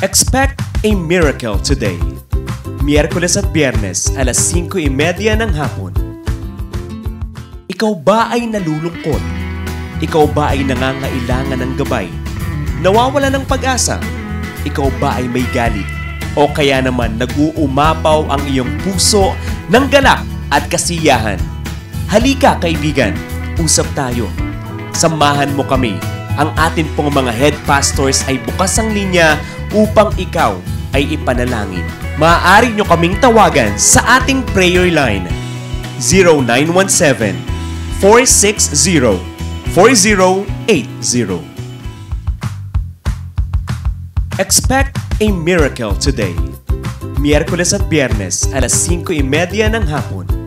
Expect a miracle today. Miyerkules at Biyernes, alas 5.30 ng hapon. Ikaw ba ay nalulungkot? Ikaw ba ay nangangailangan ng gabay? Nawawala ng pag-asa? Ikaw ba ay may galit? O kaya naman nag-uumapaw ang iyong puso ng galak at kasiyahan? Halika kaibigan, usap tayo. Samahan mo kami. Ang atin pong mga head pastors ay bukas ang linya upang ikaw ay ipanalangin. Maaari nyo kaming tawagan sa ating prayer line 0917 460 4080. Expect a miracle today. Miyerkules at Biyernes, alas 5.30 ng hapon.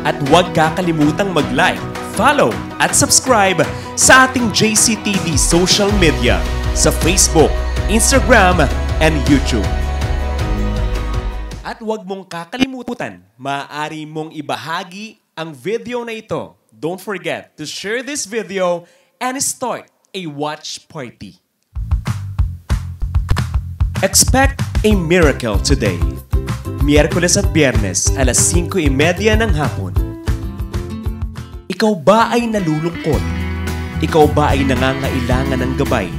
At huwag kakalimutang mag-like, follow at subscribe sa ating JCTV social media sa Facebook, Instagram, and YouTube. At huwag mong kakalimutan, maaari mong ibahagi ang video na ito. Don't forget to share this video and start a watch party. Expect a miracle today. Miyerkules at Biyernes, alas 5.30 ng hapon. Ikaw ba ay nalulungkot? Ikaw ba ay nangangailangan ng gabay?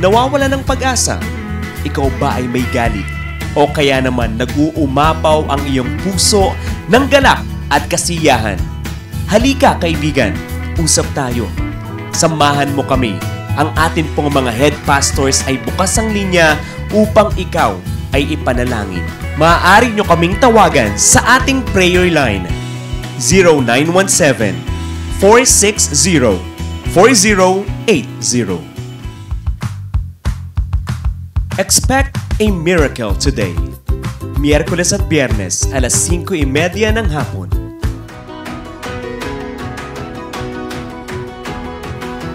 Nawawala ng pag-asa? Ikaw ba ay may galit? O kaya naman nag-uumapaw ang iyong puso ng galak at kasiyahan? Halika kaibigan, usap tayo. Samahan mo kami. Ang atin pong mga head pastors ay bukas ang linya upang ikaw ay ipanalangin. Maaari nyo kaming tawagan sa ating prayer line 0917 460 4080. Expect a miracle today. Miyerkules at Biyernes, alas 5.30 ng hapon.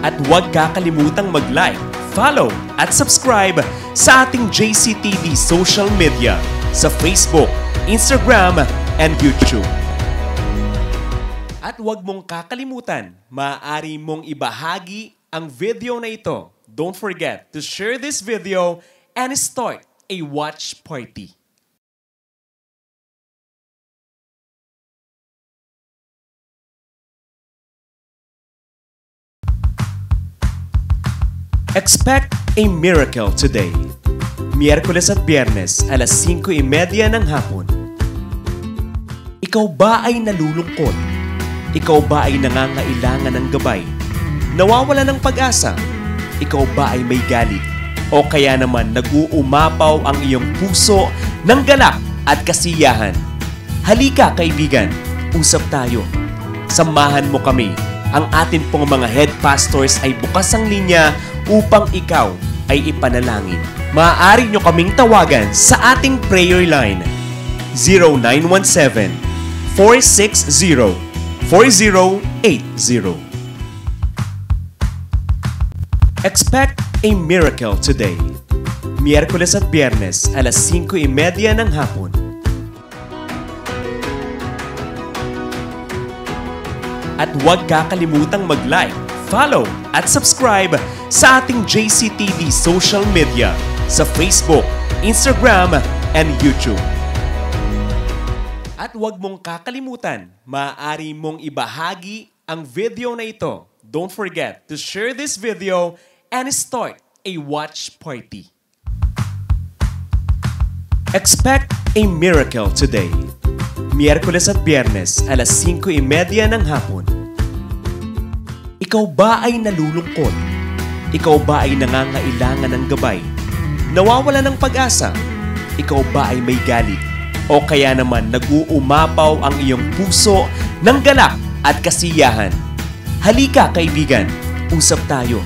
At huwag kakalimutang mag-like, follow at subscribe sa ating JCTV social media sa Facebook, Instagram, and YouTube. At huwag mong kakalimutan, maaari mong ibahagi ang video na ito. Don't forget to share this video and start a watch party. Expect a miracle today. Miyerkules at Biyernes, alas 5.30 ng hapon. Ikaw ba ay nalulungkot? Ikaw ba ay nangangailangan ng gabay? Nawawala ng pag-asa? Ikaw ba ay may galit? O kaya naman nag-uumapaw ang iyong puso ng galak at kasiyahan? Halika kaibigan, usap tayo. Samahan mo kami. Ang atin pong mga head pastors ay bukas ang linya upang ikaw ay ipanalangin. Maaari nyo kaming tawagan sa ating prayer line 0917 460 4080. Expect a miracle today. Miyerkules at Biyernes, alas 5.30 ng hapon. At huwag kakalimutang mag-like, follow at subscribe sa ating JCTV social media sa Facebook, Instagram, and YouTube. At huwag mong kakalimutan, maaari mong ibahagi ang video na ito. Don't forget to share this video and start a watch party. Expect a miracle today. Miyerkules at Biyernes, alas 5.30 ng hapon. Ikaw ba ay nalulungkot? Ikaw ba ay nangangailangan ng gabay? Nawawala ng pag-asa? Ikaw ba ay may galit? O kaya naman nag-uumapaw ang iyong puso ng galak at kasiyahan? Halika kaibigan, usap tayo.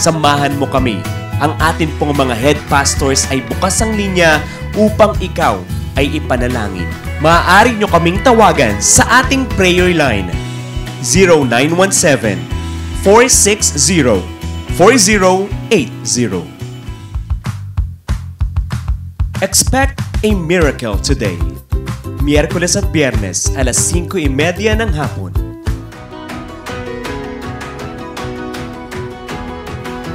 Samahan mo kami. Ang atin pong mga head pastors ay bukas ang linya upang ikaw ay ipanalangin. Maaari nyo kaming tawagan sa ating prayer line 0917 460 4080. Expect a miracle today. Miyerkules at Biyernes, alas 5.30 ng hapon.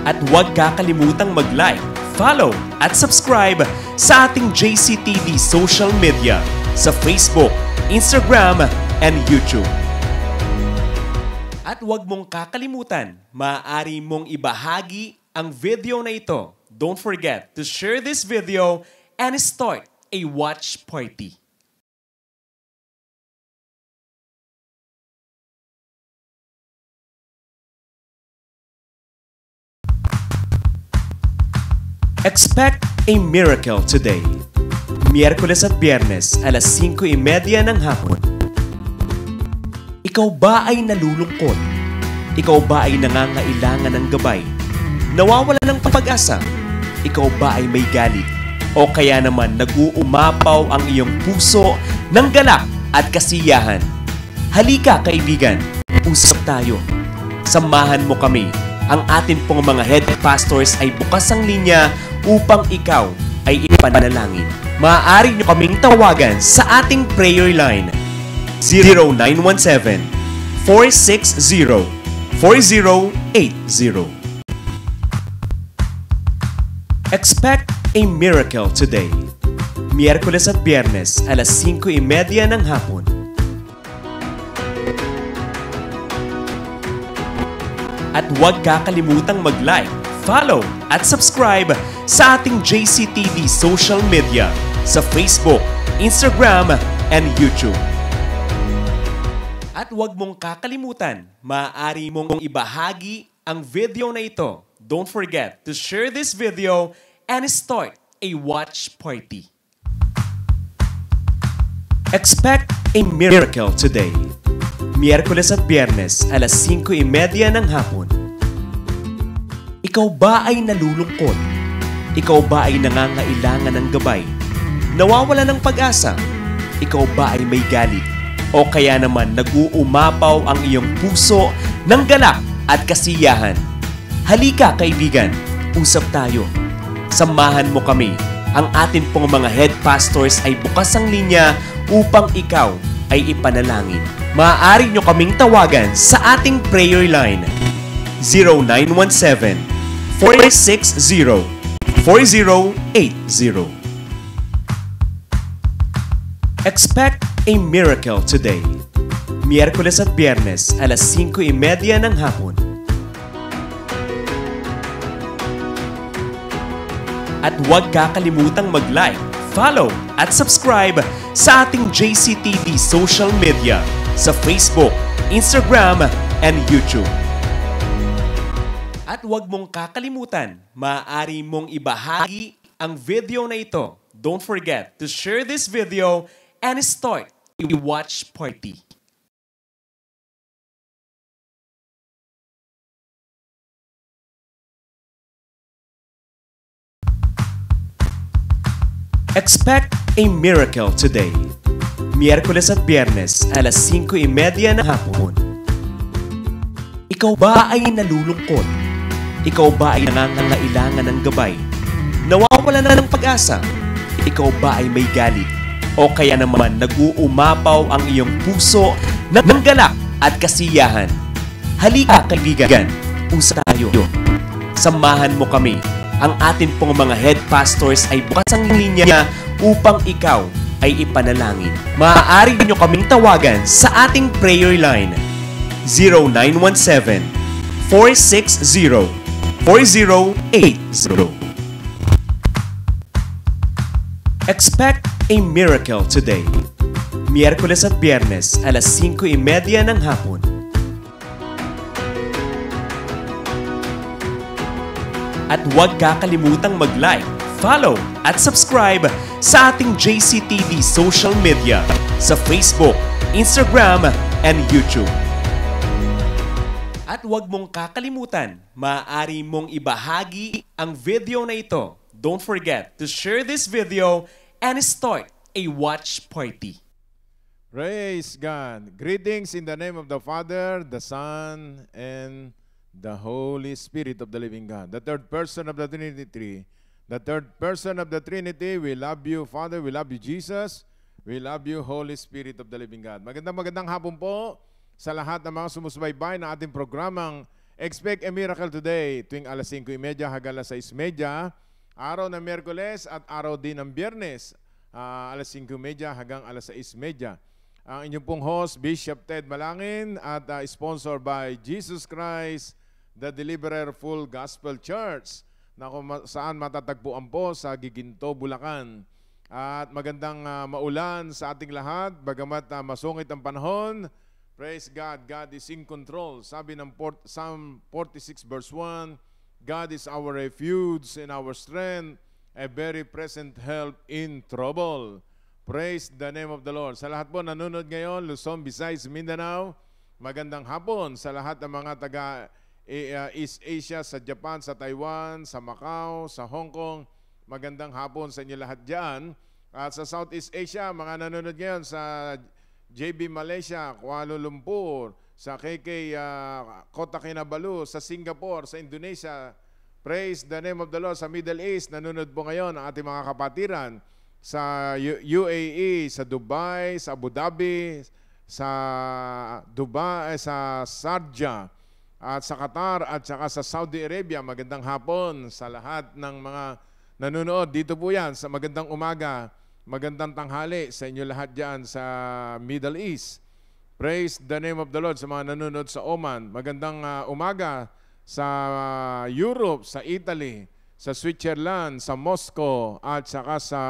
At huwag kakalimutang mag-like, follow at subscribe sa ating JCTV social media sa Facebook, Instagram, and YouTube. At huwag mong kakalimutan, maaari mong ibahagi ang video na ito. Don't forget to share this video and start a watch party. Expect a miracle today. Miyerkules at Biyernes, alas 5.30 ng hapon. Ikaw ba ay nalulungkot? Ikaw ba ay nangangailangan ng gabay? Nawawala ng pag-asa? Ikaw ba ay may galit? O kaya naman nag-uumapaw ang iyong puso ng galak at kasiyahan? Halika kaibigan, usap tayo. Samahan mo kami. Ang atin pong mga head pastors ay bukas ang linya upang ikaw ay ipanalangin. Maaari nyo kaming tawagan sa ating prayer line 0917 460 4080. Expect a miracle today. Miyerkules at Biyernes, alas 5.30 ng hapon. At huwag kakalimutang mag-like, follow at subscribe sa ating JCTV social media sa Facebook, Instagram, and YouTube. At huwag mong kakalimutan, maaari mong ibahagi ang video na ito. Don't forget to share this video and start a watch party. Expect a miracle today. Miyerkules at Biyernes, alas 5.30 ng hapon. Ikaw ba ay nalulungkot? Ikaw ba ay nangangailangan ng gabay? Nawawala ng pag-asa? Ikaw ba ay may galit? O kaya naman nag-uumapaw ang iyong puso ng galak at kasiyahan? Halika kaibigan, usap tayo. Samahan mo kami. Ang atin pong mga head pastors ay bukas ang linya upang ikaw ay ipanalangin. Maaari nyo kaming tawagan sa ating prayer line 0917 460 4080. Expect a miracle today. Miyerkules at Biyernes, alas 5.30 ng hapon. At huwag kakalimutang mag-like, follow at subscribe sa ating JCTV social media sa Facebook, Instagram, and YouTube. At huwag mong kakalimutan, maaari mong ibahagi ang video na ito. Don't forget to share this video and start a watch party. Expect a miracle today. Miyerkules at Biyernes, alas 5.30 ng hapon. Ikaw ba ay nalulungkot? Ikaw ba ay nangangailangan ng gabay? Nawawala na ng pag-asa? Ikaw ba ay may galit? O kaya naman nag-uumapaw ang iyong puso ng galak at kasiyahan? Halika kaibigan, usap tayo. Samahan mo kami. Ang atin pong mga head pastors ay bukas ang linya upang ikaw ay ipanalangin. Maaari nyo kaming tawagan sa ating prayer line 0917 460 4080. Expect a miracle today. Miyerkules at Biyernes, alas 5.30 ng hapon. At huwag kakalimutang mag-like, follow at subscribe sa ating JCTV social media sa Facebook, Instagram, and YouTube. At huwag mong kakalimutan, maaari mong ibahagi ang video na ito. Don't forget to share this video and start a watch party. Praise God. Greetings in the name of the Father, the Son, and the Holy Spirit of the living God. The third person of the Trinity. The third person of the Trinity, we love you, Father. We love you, Jesus. We love you, Holy Spirit of the living God. Magandang magandang hapon po sa lahat ng mga sumusubaybay na ating programang Expect a miracle today tuwing alas 5.30 hanggang alas 6.30. Araw ng Merkules at araw din ng Biyernes. ah, alas 5.30 hanggang alas 6.30. Ang inyong pong host, Bishop Ted Malangin at ah, sponsored by Jesus Christ, the Deliverer Full Gospel Church na kung saan matatagpuan po sa Giginto, Bulacan. At magandang ah, maulan sa ating lahat, bagamat ah, masungit ang panahon, Praise God, God is in control. Sabi ng Psalm 46 verse 1, God is our refuge and our strength, a very present help in trouble. Praise the name of the Lord. Sa lahat po nanonood ngayon, Luzon, Visayas, Mindanao, magandang hapon sa lahat ng mga taga uh, East Asia, sa Japan, sa Taiwan, sa Macau, sa Hong Kong. Magandang hapon sa inyo lahat dyan. At sa Southeast Asia, mga nanonood ngayon sa JB Malaysia, Kuala Lumpur, sa KK uh, Kota Kinabalu, sa Singapore, sa Indonesia. Praise the name of the Lord. Sa Middle East, nanonood po ngayon ang ating mga kapatiran. Sa UAE, sa Dubai, sa Abu Dhabi, sa Dubai, sa Sharjah, at sa Qatar, at saka sa Saudi Arabia. Magandang hapon sa lahat ng mga nanonood. Dito po yan, sa magandang umaga. Magandang tanghali sa inyo lahat dyan sa Middle East. Praise the name of the Lord sa mga nanonood sa Oman. Magandang ah, umaga sa ah, Europe, sa Italy, sa Switzerland, sa Moscow, at saka sa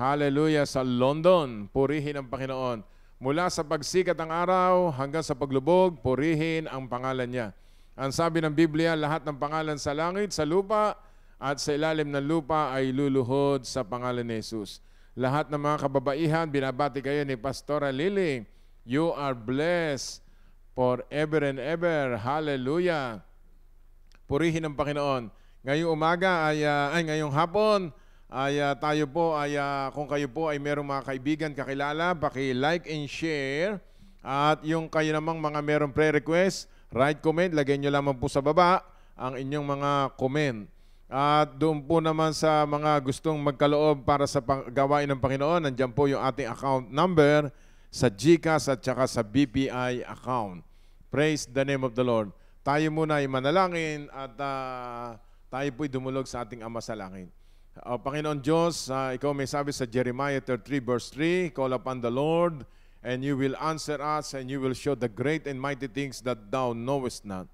Hallelujah sa London. Purihin ang Panginoon. Mula sa pagsikat ng araw hanggang sa paglubog, purihin ang pangalan niya. Ang sabi ng Biblia, lahat ng pangalan sa langit, sa lupa, at sa ilalim ng lupa ay luluhod sa pangalan ni Jesus. Lahat ng mga kababaihan, binabati kayo ni Pastora Lily. You are blessed forever and ever. Hallelujah. Purihin ang Panginoon. Ngayong umaga ay, ah, ay ngayong hapon ay ah, tayo po ay ah, kung kayo po ay merong mga kaibigan kakilala, paki-like and share. At yung kayo namang mga merong prayer request, write comment, lagay nyo lamang po sa baba ang inyong mga comment. At doon po naman sa mga gustong magkaloob para sa gawain ng Panginoon, nandiyan po yung ating account number sa GCash at saka sa BPI account. Praise the name of the Lord. Tayo muna ay manalangin at ah, tayo po'y dumulog sa ating Ama sa langit. O Panginoon Diyos, ah, ikaw may sabi sa Jeremiah 33 verse 3, Call upon the Lord, and you will answer us, and you will show the great and mighty things that thou knowest not.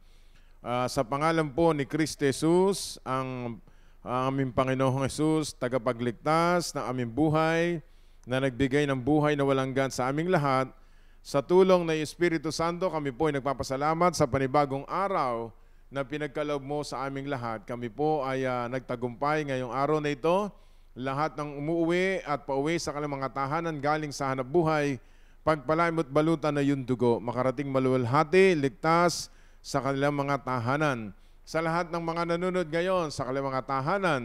Ah, sa pangalan po ni Kristo Jesus, ang, ang aming Panginoong Jesus, tagapagligtas ng aming buhay, na nagbigay ng buhay na walang gan sa aming lahat, sa tulong ng Espiritu Santo, kami po ay nagpapasalamat sa panibagong araw na pinagkaloob mo sa aming lahat. Kami po ay ah, nagtagumpay ngayong araw na ito. Lahat ng umuwi at pauwi sa kanilang mga tahanan galing sa hanap buhay, pagpalain mo't balutan na yung dugo, makarating maluwalhati, ligtas sa kanilang mga tahanan. Sa lahat ng mga nanonood ngayon sa kanilang mga tahanan,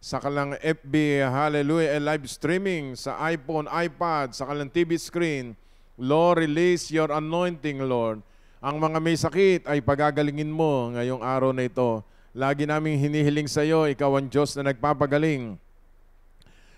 sa kanilang FB, hallelujah, live streaming, sa iPhone, iPad, sa kanilang TV screen, Lord, release your anointing, Lord. Ang mga may sakit ay pagagalingin mo ngayong araw na ito. Lagi naming hinihiling sa iyo, ikaw ang Diyos na nagpapagaling.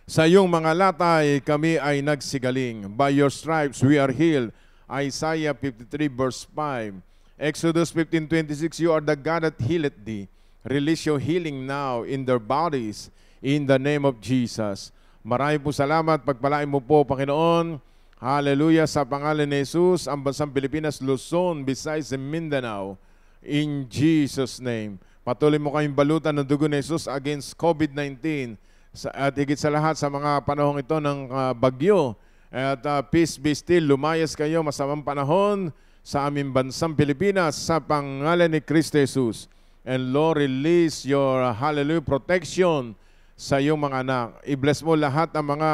Sa iyong mga latay, kami ay nagsigaling. By your stripes, we are healed. Isaiah 53 verse 5. Exodus 15:26, You are the God that healeth thee. Release your healing now in their bodies in the name of Jesus. Marami po salamat. Pagpalain mo po, Panginoon. Hallelujah sa pangalan ni Jesus, ang bansang Pilipinas, Luzon, Visayas, and Mindanao. In Jesus' name. Patuloy mo kayong balutan ng dugo ni Jesus against COVID-19 sa, at higit sa lahat sa mga panahong ito ng ah, bagyo. At ah, peace be still, lumayas kayo masamang panahon sa aming bansang Pilipinas sa pangalan ni Kristo Jesus. And Lord, release your uh, hallelujah protection sa iyong mga anak. I-bless mo lahat ng mga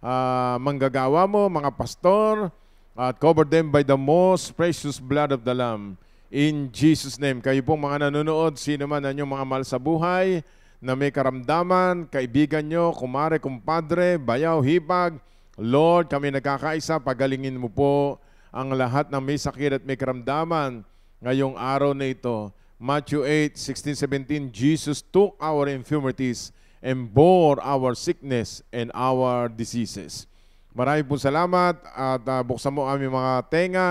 ah, manggagawa mo, mga pastor, at cover them by the most precious blood of the Lamb. In Jesus' name, kayo pong mga nanonood, sino man ang mga mahal sa buhay, na may karamdaman, kaibigan nyo, kumare, kumpadre, bayaw, hipag, Lord, kami nagkakaisa, pagalingin mo po ang lahat ng may sakit at may karamdaman ngayong araw na ito. Matthew 8, 16, 17, Jesus took our infirmities and bore our sickness and our diseases. Maraming po salamat at ah, buksan mo aming mga tenga,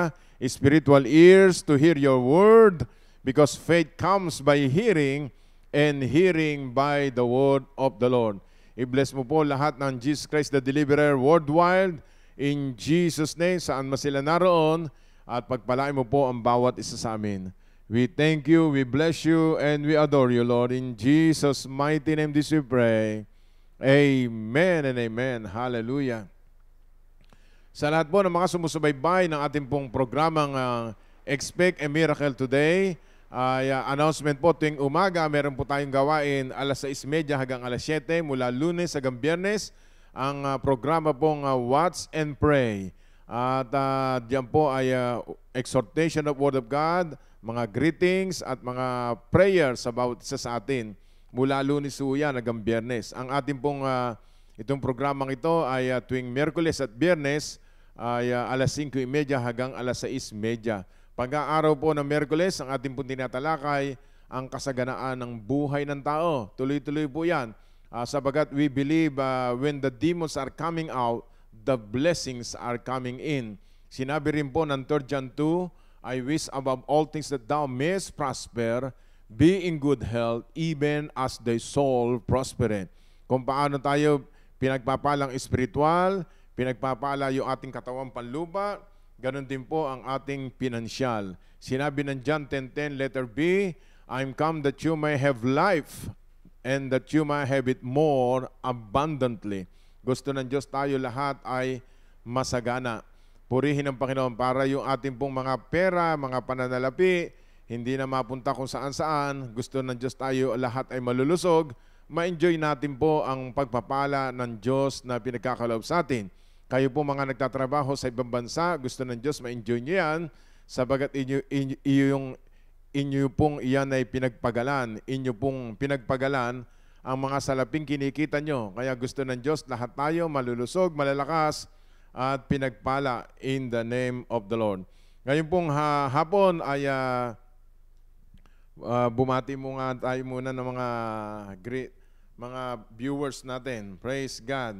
spiritual ears to hear your word. because faith comes by hearing and hearing by the word of the Lord. I-bless mo po lahat ng Jesus Christ the Deliverer worldwide in Jesus name saan man sila naroon at pagpalain mo po ang bawat isa sa amin. We thank you, we bless you, and we adore you, Lord. In Jesus' mighty name this we pray. Amen and amen. Hallelujah. Sa lahat po ng mga sumusubaybay ng ating pong programang ah, Expect a Miracle Today, ay ah, announcement po tuwing umaga, meron po tayong gawain alas 6.30 hanggang alas 7 mula lunes hanggang biyernes. Ang ah, programa pong ah, Watch and Pray. At uh, diyan po ay ah, exhortation of Word of God, mga greetings at mga prayers sa sa atin. Mula lunes po yan hanggang biyernes. Ang ating pong ah, itong programang ito ay ah, tuwing Merkules at Biyernes ay ah, alas 5.30 hanggang alas 6.30. Pag-aaraw po ng Merkules, ang ating pong tinatalakay, ang kasaganaan ng buhay ng tao. Tuloy-tuloy po yan. Ah, sabagat we believe ah, when the demons are coming out, the blessings are coming in. Sinabi rin po ng 3 John 2, I wish above all things that thou mayest prosper, be in good health, even as thy soul prospereth. Kung paano tayo pinagpapalang espiritual, pinagpapala yung ating katawang panlupa, ganun din po ang ating pinansyal. Sinabi ng John 10.10, letter B, I'm come that you may have life and that you may have it more abundantly. Gusto ng Diyos tayo lahat ay masagana. Purihin ang Panginoon para yung ating pong mga pera, mga pananalapi, hindi na mapunta kung saan-saan. Gusto ng Diyos tayo lahat ay malulusog. Ma-enjoy natin po ang pagpapala ng Diyos na pinagkakaloob sa atin. Kayo po mga nagtatrabaho sa ibang bansa, gusto ng Diyos ma-enjoy nyo yan, sabagat inyo, inyo, yung inyo pong iyan ay pinagpagalan, inyo pong pinagpagalan ang mga salaping kinikita nyo. Kaya gusto ng Diyos lahat tayo malulusog, malalakas, at pinagpala in the name of the Lord. Ngayon pong ha, hapon ay ah, ah, bumati mo nga tayo muna ng mga great mga viewers natin. Praise God.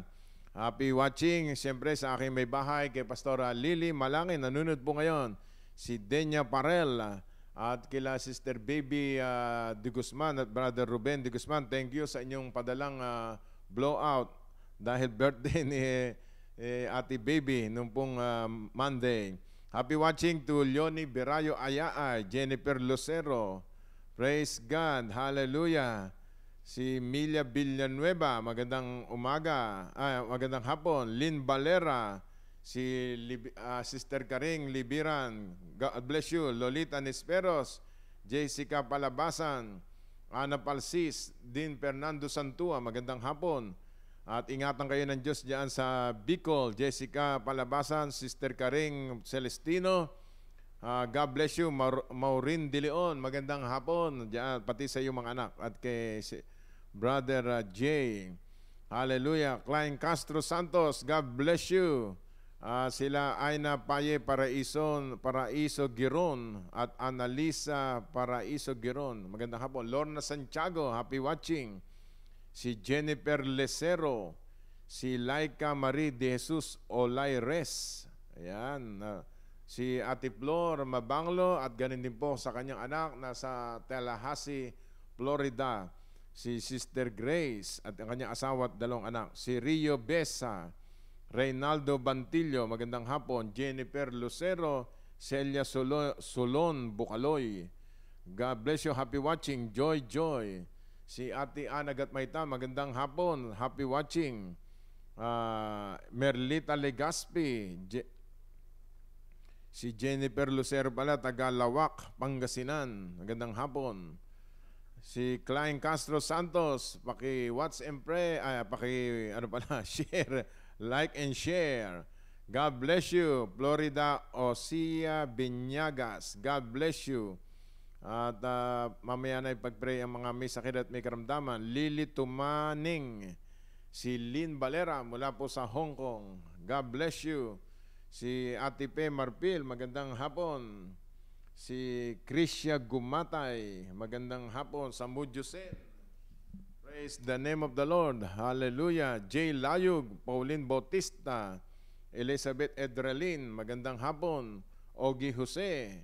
Happy watching. Siyempre sa aking may bahay kay Pastora Lily Malangin. Nanunod po ngayon si Denya Parel ah, at kila Sister Baby ah, De Guzman at Brother Ruben De Guzman. Thank you sa inyong padalang ah, blowout dahil birthday ni eh, Ate Baby nung pong ah, Monday. Happy watching to Leonie Berayo Ayaay, Jennifer Lucero. Praise God. Hallelujah. Si Milia Villanueva, magandang umaga, ah, magandang hapon. Lynn Valera, si Lib- ah, Sister Karing Libiran, God bless you. Lolita Nesperos, Jessica Palabasan, Ana Palsis, Din Fernando Santua, magandang hapon. At ingatan kayo ng Diyos diyan sa Bicol, Jessica Palabasan, Sister Karing Celestino, Ah, God bless you, Maur- Maureen De Leon. Magandang hapon diyan pati sa iyong mga anak at kay si Brother ah, Jay. Hallelujah. Klein Castro Santos, God bless you. Ah, sila Aina Paye Paraiso, Paraiso Giron at Analisa Paraiso Giron. Magandang hapon. Lorna Santiago, happy watching. Si Jennifer Lesero, si Laika Marie de Jesus Olaires. Ayan. ah, si Ate Flor Mabanglo at ganin din po sa kanyang anak na sa Tallahassee, Florida. Si Sister Grace at ang kanyang asawa at dalawang anak. Si Rio Besa, Reynaldo Bantillo, magandang hapon. Jennifer Lucero, Celia Solo- Solon Bucaloy. God bless you. Happy watching. Joy, joy. Si Ate Ana Gatmayta, magandang hapon. Happy watching. Ah, Merlita Legaspi, Je- Si Jennifer Lucero pala, taga Lawak, Pangasinan. Magandang hapon. Si Klein Castro Santos, paki watch and pray, ay, paki ano pala, share, like and share. God bless you. Florida Osia Binyagas, God bless you. At ah, mamaya na ipag-pray ang mga may sakit at may karamdaman. Lily Tumaning, si Lynn Valera mula po sa Hong Kong. God bless you. Si Ate Pe Marpil, magandang hapon. Si Krisya Gumatay, magandang hapon. Sa Mudjusen. Praise the name of the Lord. Hallelujah. Jay Layug, Pauline Bautista, Elizabeth Edralin, magandang hapon. Ogie Jose,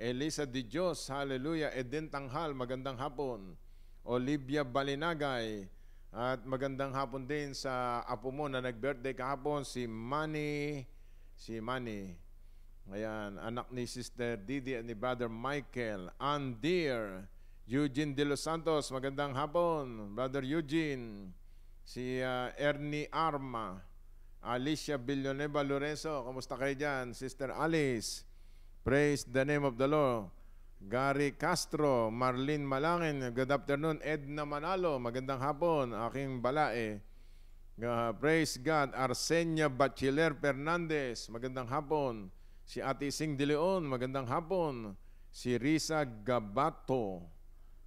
Elisa Di Dios, hallelujah. Eden Tanghal, magandang hapon. Olivia Balinagay, at magandang hapon din sa apo mo na nag-birthday kahapon, si Manny, si Manny. Ayan, anak ni Sister Didi at ni Brother Michael. Andir, Eugene De Los Santos, magandang hapon. Brother Eugene, si uh, Ernie Arma, Alicia Villanueva Lorenzo, kamusta kayo dyan? Sister Alice, praise the name of the Lord. Gary Castro, Marlene Malangin, good afternoon. Edna Manalo, magandang hapon, aking balae. Uh, praise God. Arsenia Bachiller Fernandez, magandang hapon. Si Ate Sing De Leon, magandang hapon. Si Risa Gabato,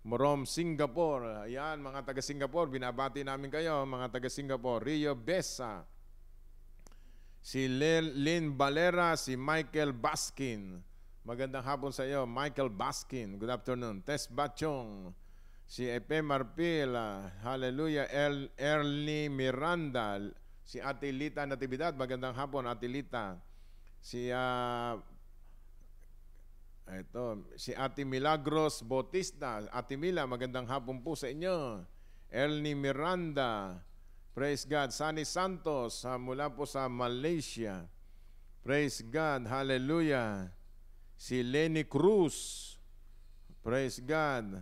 Morom Singapore. Ayan, mga taga Singapore, binabati namin kayo, mga taga Singapore. Rio Besa. Si Lynn Valera, si Michael Baskin. Magandang hapon sa iyo, Michael Baskin. Good afternoon. Tess Bachong. Si Epe Marpil. Hallelujah. El Ernie Miranda. Si Ate Lita Natividad. Magandang hapon, Ate Lita. Si uh, ito, si Ate Milagros Bautista. Ate Mila, magandang hapon po sa inyo. Ernie Miranda. Praise God. Sunny Santos uh, mula po sa Malaysia. Praise God. Hallelujah si Lenny Cruz. Praise God.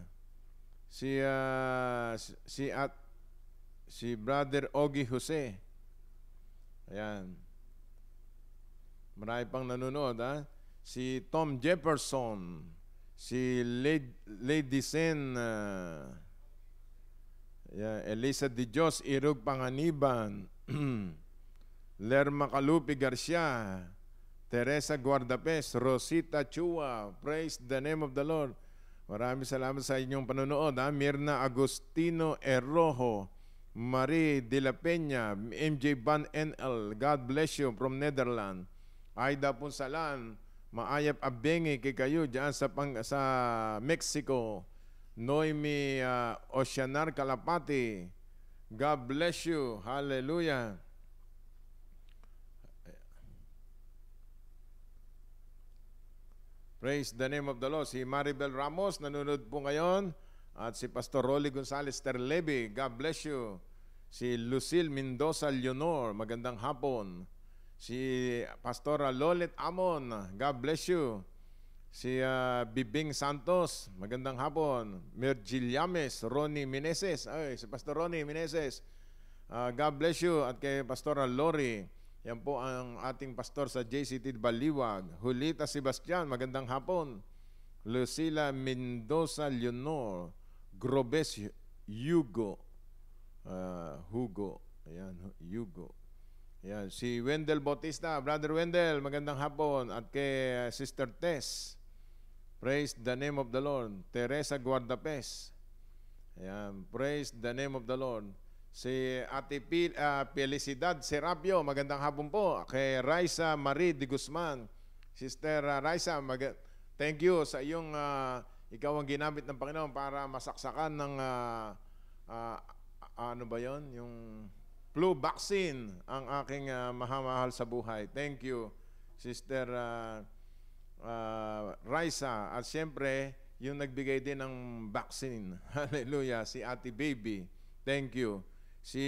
Si uh, si at si Brother Ogie Jose. Ayan. Marami pang nanonood ha. Si Tom Jefferson. Si Lady, Lady Sen. Uh, yeah, Elisa Di Dios, Irog Panganiban. Lerma Kalupi Garcia. Teresa Guardapes, Rosita Chua, praise the name of the Lord. Maraming salamat sa inyong panonood. Ha? Mirna Agustino Errojo, Marie De La Peña, MJ Van NL, God bless you from Netherlands. Aida Punsalan, Maayap Abengi kay kayo dyan sa, pang, sa Mexico. Noemi uh, Oceanar Kalapati, God bless you. Hallelujah. Praise the name of the Lord. Si Maribel Ramos, nanonood po ngayon. At si Pastor Rolly Gonzales Terlebi, God bless you. Si Lucille Mendoza Leonor, magandang hapon. Si Pastora Lolet Amon, God bless you. Si uh, Bibing Santos, magandang hapon. Mergil Yames, Ronnie Meneses, ay, si Pastor Ronnie Meneses, uh, God bless you. At kay Pastora Lori, yan po ang ating pastor sa JCT Baliwag. Julita Sebastian, magandang hapon. Lucila Mendoza Leonor. Grobes Hugo. Uh, Hugo. Ayan, Hugo. Ayan, si Wendell Bautista. Brother Wendell, magandang hapon. At kay Sister Tess. Praise the name of the Lord. Teresa Guardapes. Ayan, praise the name of the Lord. Si Ate Pil, uh, Felicidad Serapio, magandang hapon po. Kay Raisa Marie de Guzman. Sister uh, Raisa, mag- thank you sa iyong, uh, ikaw ang ginamit ng Panginoon para masaksakan ng, uh, uh, ano ba yon yung flu vaccine ang aking uh, mahamahal sa buhay. Thank you, Sister uh, uh, Raisa. At siyempre, yung nagbigay din ng vaccine. Hallelujah, si Ate Baby. Thank you si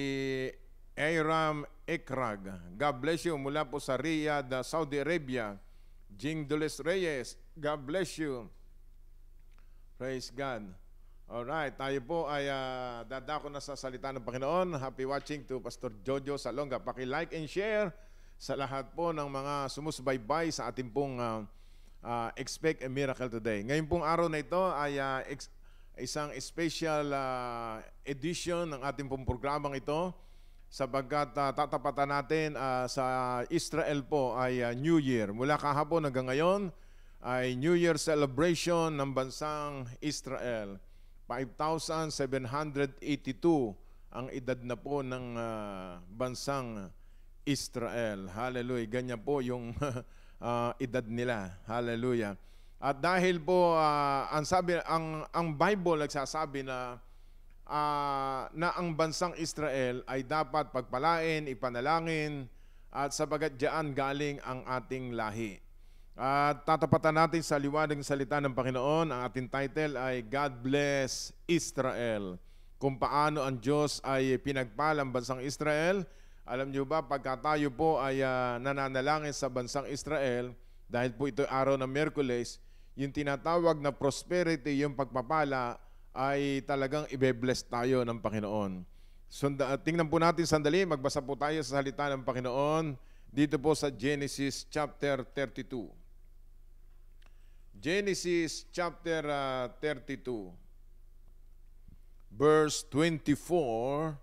Ayram Ekrag. God bless you mula po sa Riyadh, Saudi Arabia. Jing Dules Reyes, God bless you. Praise God. Alright, tayo po ay uh, dadako na sa salita ng Panginoon. Happy watching to Pastor Jojo Salonga. Paki-like and share sa lahat po ng mga sumusubaybay sa ating pong uh, uh, Expect a Miracle Today. Ngayon pong araw na ito ay uh, isang special uh, edition ng ating pong programang ito sapagkat uh, tatapatan natin uh, sa Israel po ay uh, New Year. Mula kahapon hanggang ngayon ay New Year celebration ng bansang Israel. 5,782 ang edad na po ng uh, bansang Israel. Hallelujah. Ganyan po yung uh, edad nila. Hallelujah. At dahil po uh, ang sabi ang ang Bible nagsasabi na uh, na ang bansang Israel ay dapat pagpalain, ipanalangin at sabagat diyan galing ang ating lahi. At tatapatan natin sa liwanag ng salita ng Panginoon. Ang ating title ay God Bless Israel. Kung paano ang Diyos ay pinagpalang bansang Israel. Alam niyo ba, pagka tayo po ay uh, nananalangin sa bansang Israel, dahil po ito araw ng Merkules, yung tinatawag na prosperity, yung pagpapala, ay talagang ibe-bless tayo ng Panginoon. Sunda, tingnan po natin sandali, magbasa po tayo sa salita ng Panginoon dito po sa Genesis chapter 32. Genesis chapter uh, 32 verse 24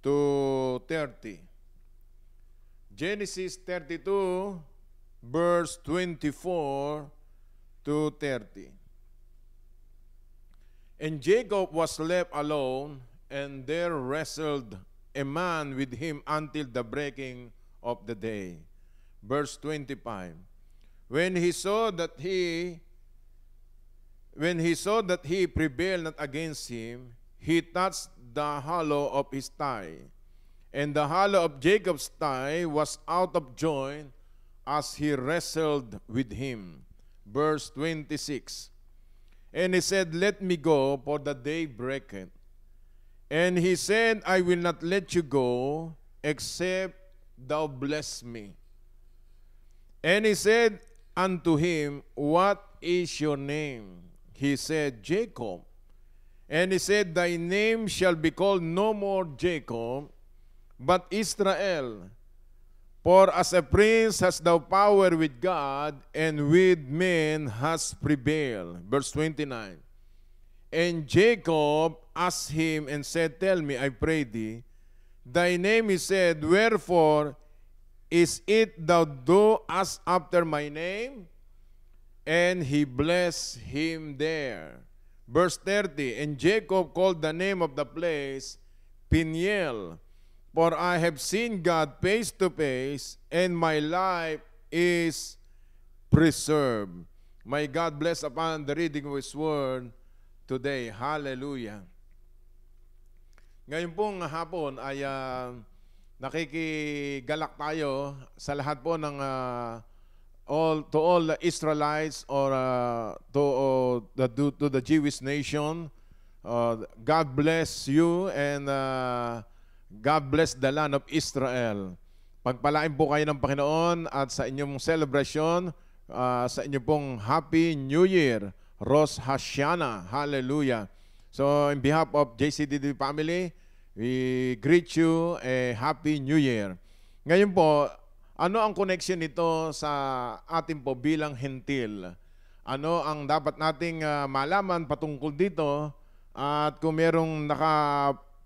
to 30. Genesis 32 verse 24 to 30. And Jacob was left alone, and there wrestled a man with him until the breaking of the day. Verse 25. When he saw that he when he saw that he prevailed not against him, he touched the hollow of his thigh. And the hollow of Jacob's thigh was out of joint as he wrestled with him. Verse 26. And he said, Let me go, for the day breaketh. And he said, I will not let you go, except thou bless me. And he said unto him, What is your name? He said, Jacob. And he said, Thy name shall be called no more Jacob, but Israel. For as a prince has thou power with God, and with men has prevailed. Verse 29. And Jacob asked him and said, Tell me, I pray thee, thy name is said, Wherefore is it thou do as after my name? And he blessed him there. Verse 30, And Jacob called the name of the place Peniel, For I have seen God face to face, and my life is preserved. May God bless upon the reading of His Word today. Hallelujah. Ngayon pong hapon ay uh, nakikigalak tayo sa lahat po ng uh, all to all the Israelites or uh, to uh, the to the Jewish nation. Uh, God bless you and uh, God bless the land of Israel. Pagpalain po kayo ng Panginoon at sa inyong celebration, uh, sa inyong pong Happy New Year, Rosh Hashanah. Hallelujah. So, in behalf of JCDD family, we greet you a Happy New Year. Ngayon po, ano ang connection nito sa atin po bilang hentil? Ano ang dapat nating uh, malaman patungkol dito? At kung merong naka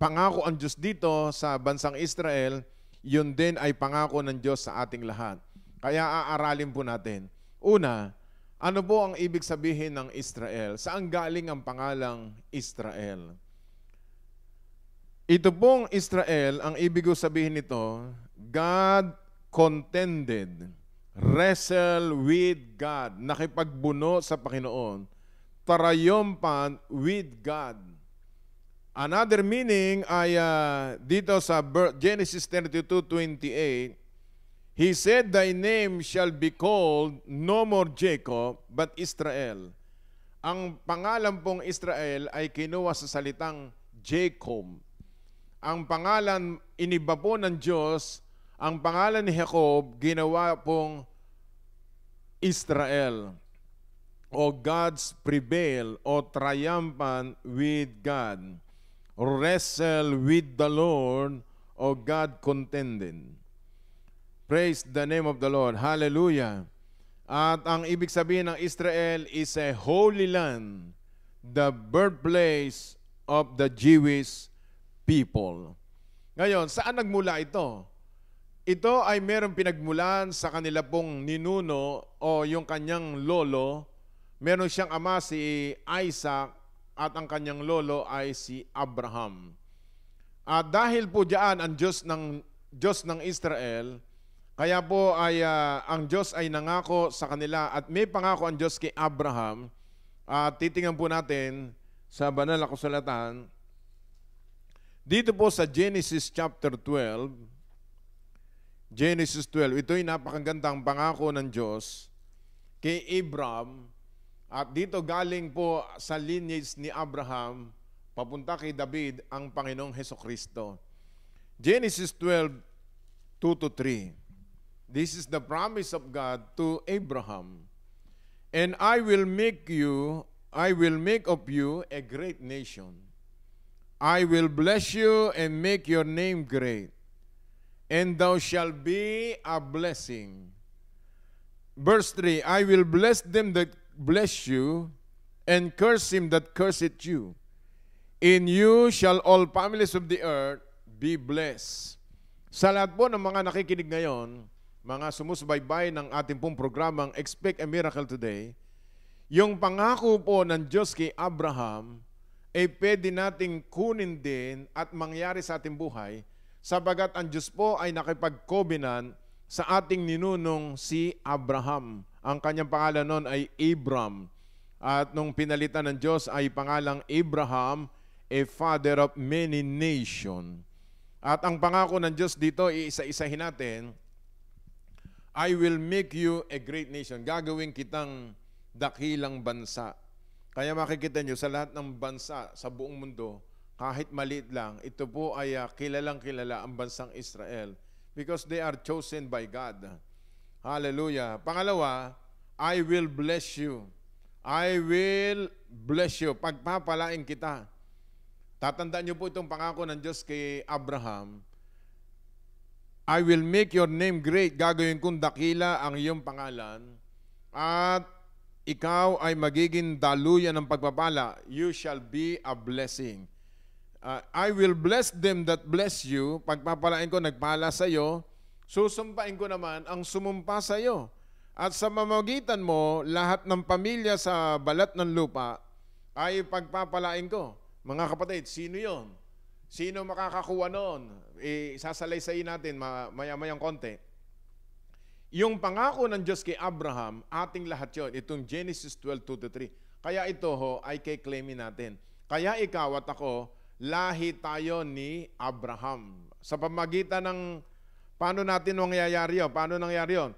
pangako ang Diyos dito sa bansang Israel, yun din ay pangako ng Diyos sa ating lahat. Kaya aaralin po natin. Una, ano po ang ibig sabihin ng Israel? Saan galing ang pangalang Israel? Ito pong Israel, ang ibig sabihin nito, God contended, wrestle with God, nakipagbuno sa Panginoon, tarayompan with God. Another meaning ay uh, dito sa Genesis 32:28, He said, Thy name shall be called no more Jacob, but Israel. Ang pangalan pong Israel ay kinuha sa salitang Jacob. Ang pangalan, iniba po ng Diyos, ang pangalan ni Jacob, ginawa pong Israel o God's prevail o triumphant with God wrestle with the Lord o God contended. Praise the name of the Lord. Hallelujah. At ang ibig sabihin ng Israel is a holy land, the birthplace of the Jewish people. Ngayon, saan nagmula ito? Ito ay merong pinagmulan sa kanila pong ninuno o yung kanyang lolo. Meron siyang ama si Isaac at ang kanyang lolo ay si Abraham. At dahil po diyan ang Diyos ng Diyos ng Israel, kaya po ay uh, ang Diyos ay nangako sa kanila at may pangako ang Diyos kay Abraham. At uh, titingnan po natin sa banal na kasulatan dito po sa Genesis chapter 12, Genesis 12, ito ay napakagandang pangako ng Diyos kay Abram at dito galing po sa lineage ni Abraham papunta kay David ang Panginoong Heso Kristo. Genesis 12, 2 to 3. This is the promise of God to Abraham. And I will make you, I will make of you a great nation. I will bless you and make your name great. And thou shalt be a blessing. Verse 3 I will bless them that bless you, and curse him that curseth you. In you shall all families of the earth be blessed. Sa lahat po ng mga nakikinig ngayon, mga sumusubaybay ng ating pong programang Expect a Miracle Today, yung pangako po ng Diyos kay Abraham ay pwede nating kunin din at mangyari sa ating buhay sabagat ang Diyos po ay nakipag-covenant sa ating ninunong si Abraham. Ang kanyang pangalan noon ay Abram. At nung pinalitan ng Diyos ay pangalang Abraham, a father of many nation. At ang pangako ng Diyos dito, iisa-isahin natin, I will make you a great nation. Gagawin kitang dakilang bansa. Kaya makikita nyo sa lahat ng bansa sa buong mundo, kahit maliit lang, ito po ay uh, kilalang kilala ang bansang Israel because they are chosen by God. Hallelujah. Pangalawa, I will bless you. I will bless you. Pagpapalain kita. Tatandaan niyo po itong pangako ng Diyos kay Abraham. I will make your name great. Gagawin kong dakila ang iyong pangalan. At ikaw ay magiging daluyan ng pagpapala. You shall be a blessing. Uh, I will bless them that bless you. Pagpapalain ko, nagpala sa iyo. Susumpain ko naman ang sumumpa sa iyo. At sa mamagitan mo, lahat ng pamilya sa balat ng lupa ay pagpapalain ko. Mga kapatid, sino yon? Sino makakakuha noon? E, sasalay-sayin natin maya-mayang konti. Yung pangako ng Diyos kay Abraham, ating lahat yon. Itong Genesis 12, 2-3. Kaya ito ho ay kay claimin natin. Kaya ikaw at ako, lahi tayo ni Abraham. Sa pamagitan ng, paano natin nangyayari yun? Paano nangyayari yun?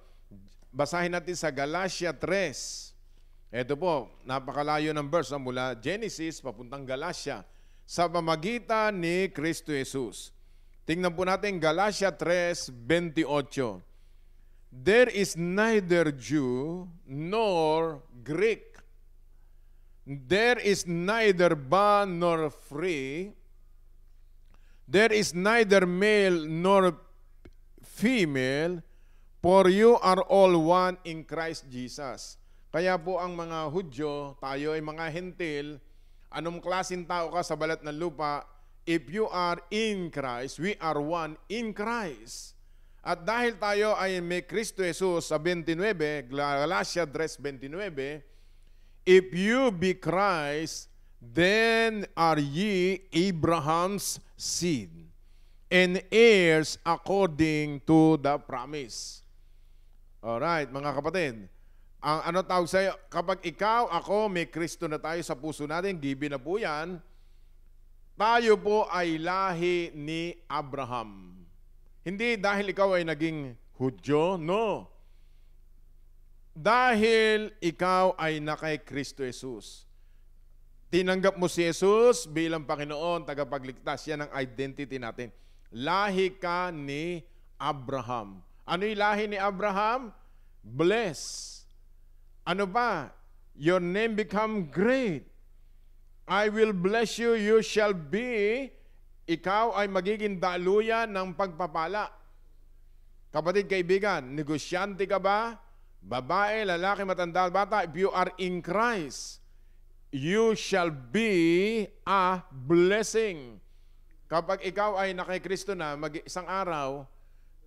Basahin natin sa Galatia 3. Ito po, napakalayo ng verse mula Genesis papuntang Galatia sa pamagitan ni Kristo Jesus. Tingnan po natin Galatia 3:28. There is neither Jew nor Greek. There is neither bond nor free. There is neither male nor female, for you are all one in Christ Jesus. Kaya po ang mga Hudyo, tayo ay mga hentil, anong klaseng tao ka sa balat ng lupa, if you are in Christ, we are one in Christ. At dahil tayo ay may Kristo Jesus sa 29, Galatia 3.29, If you be Christ, then are ye Abraham's seed and heirs according to the promise. Alright, mga kapatid ang ano tawag sa'yo, kapag ikaw, ako, may Kristo na tayo sa puso natin, given na po yan, tayo po ay lahi ni Abraham. Hindi dahil ikaw ay naging Hudyo, no. Dahil ikaw ay nakay Kristo Jesus. Tinanggap mo si Jesus bilang Panginoon, tagapagligtas. Yan ang identity natin. Lahi ka ni Abraham. Ano yung lahi ni Abraham? Bless ano ba? Your name become great. I will bless you, you shall be, ikaw ay magiging daluyan ng pagpapala. Kapatid, kaibigan, negosyante ka ba? Babae, lalaki, matanda, bata, if you are in Christ, you shall be a blessing. Kapag ikaw ay nakay Kristo na, mag isang araw,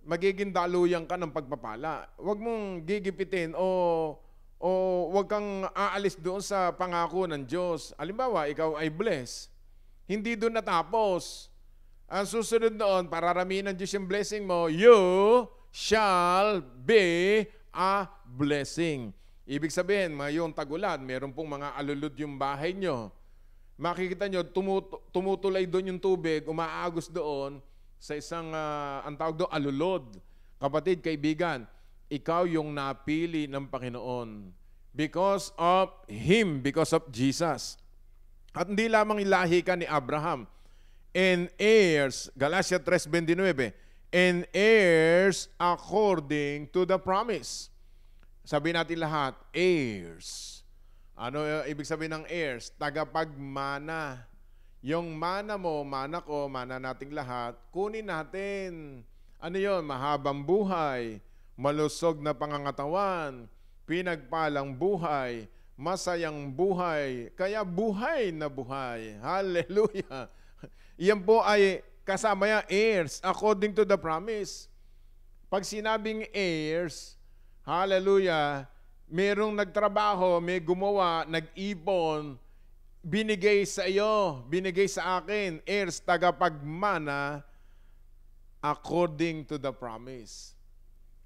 magiging daluyan ka ng pagpapala. Huwag mong gigipitin o o wag kang aalis doon sa pangako ng Diyos. Alimbawa, ikaw ay blessed. Hindi doon natapos. Ang susunod doon, pararamihin ng Diyos yung blessing mo, you shall be a blessing. Ibig sabihin, yung tagulan, meron pong mga alulod yung bahay nyo. Makikita nyo, tumut- tumutulay doon yung tubig, umaagos doon sa isang, uh, ang tawag doon, alulod. Kapatid, kaibigan, ikaw yung napili ng Panginoon. because of Him, because of Jesus. At hindi lamang ilahi ka ni Abraham, and heirs, Galatia 3.29, and heirs according to the promise. Sabi natin lahat, heirs. Ano uh, ibig sabihin ng heirs? Tagapagmana. Yung mana mo, mana ko, mana nating lahat, kunin natin. Ano yon? Mahabang buhay, malusog na pangangatawan, pinagpalang buhay, masayang buhay, kaya buhay na buhay. Hallelujah. Yan po ay kasama yan, heirs, according to the promise. Pag sinabing heirs, hallelujah, merong nagtrabaho, may gumawa, nag-ipon, binigay sa iyo, binigay sa akin, heirs, tagapagmana, according to the promise.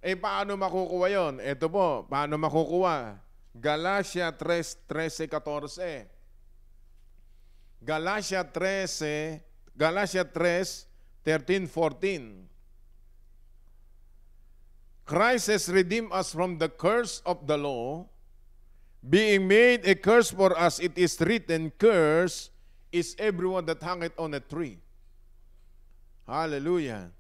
Eh, paano makukuha yon? Ito po, paano makukuha? Galatia 3, 13, 14. Galatia 13, Galatia 3, 13, 14. Christ has redeemed us from the curse of the law, being made a curse for us, it is written, Curse is everyone that hangeth on a tree. Hallelujah.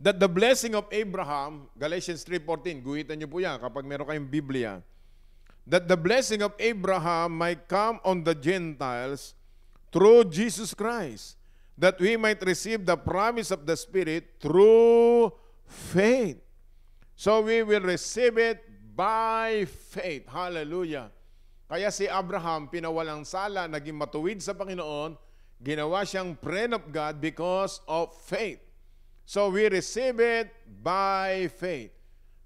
That the blessing of Abraham, Galatians 3.14, guhitan niyo po yan kapag meron kayong Biblia, that the blessing of Abraham might come on the Gentiles through Jesus Christ, that we might receive the promise of the Spirit through faith. So we will receive it by faith. Hallelujah. Kaya si Abraham, pinawalang sala, naging matuwid sa Panginoon, ginawa siyang friend of God because of faith. So we receive it by faith.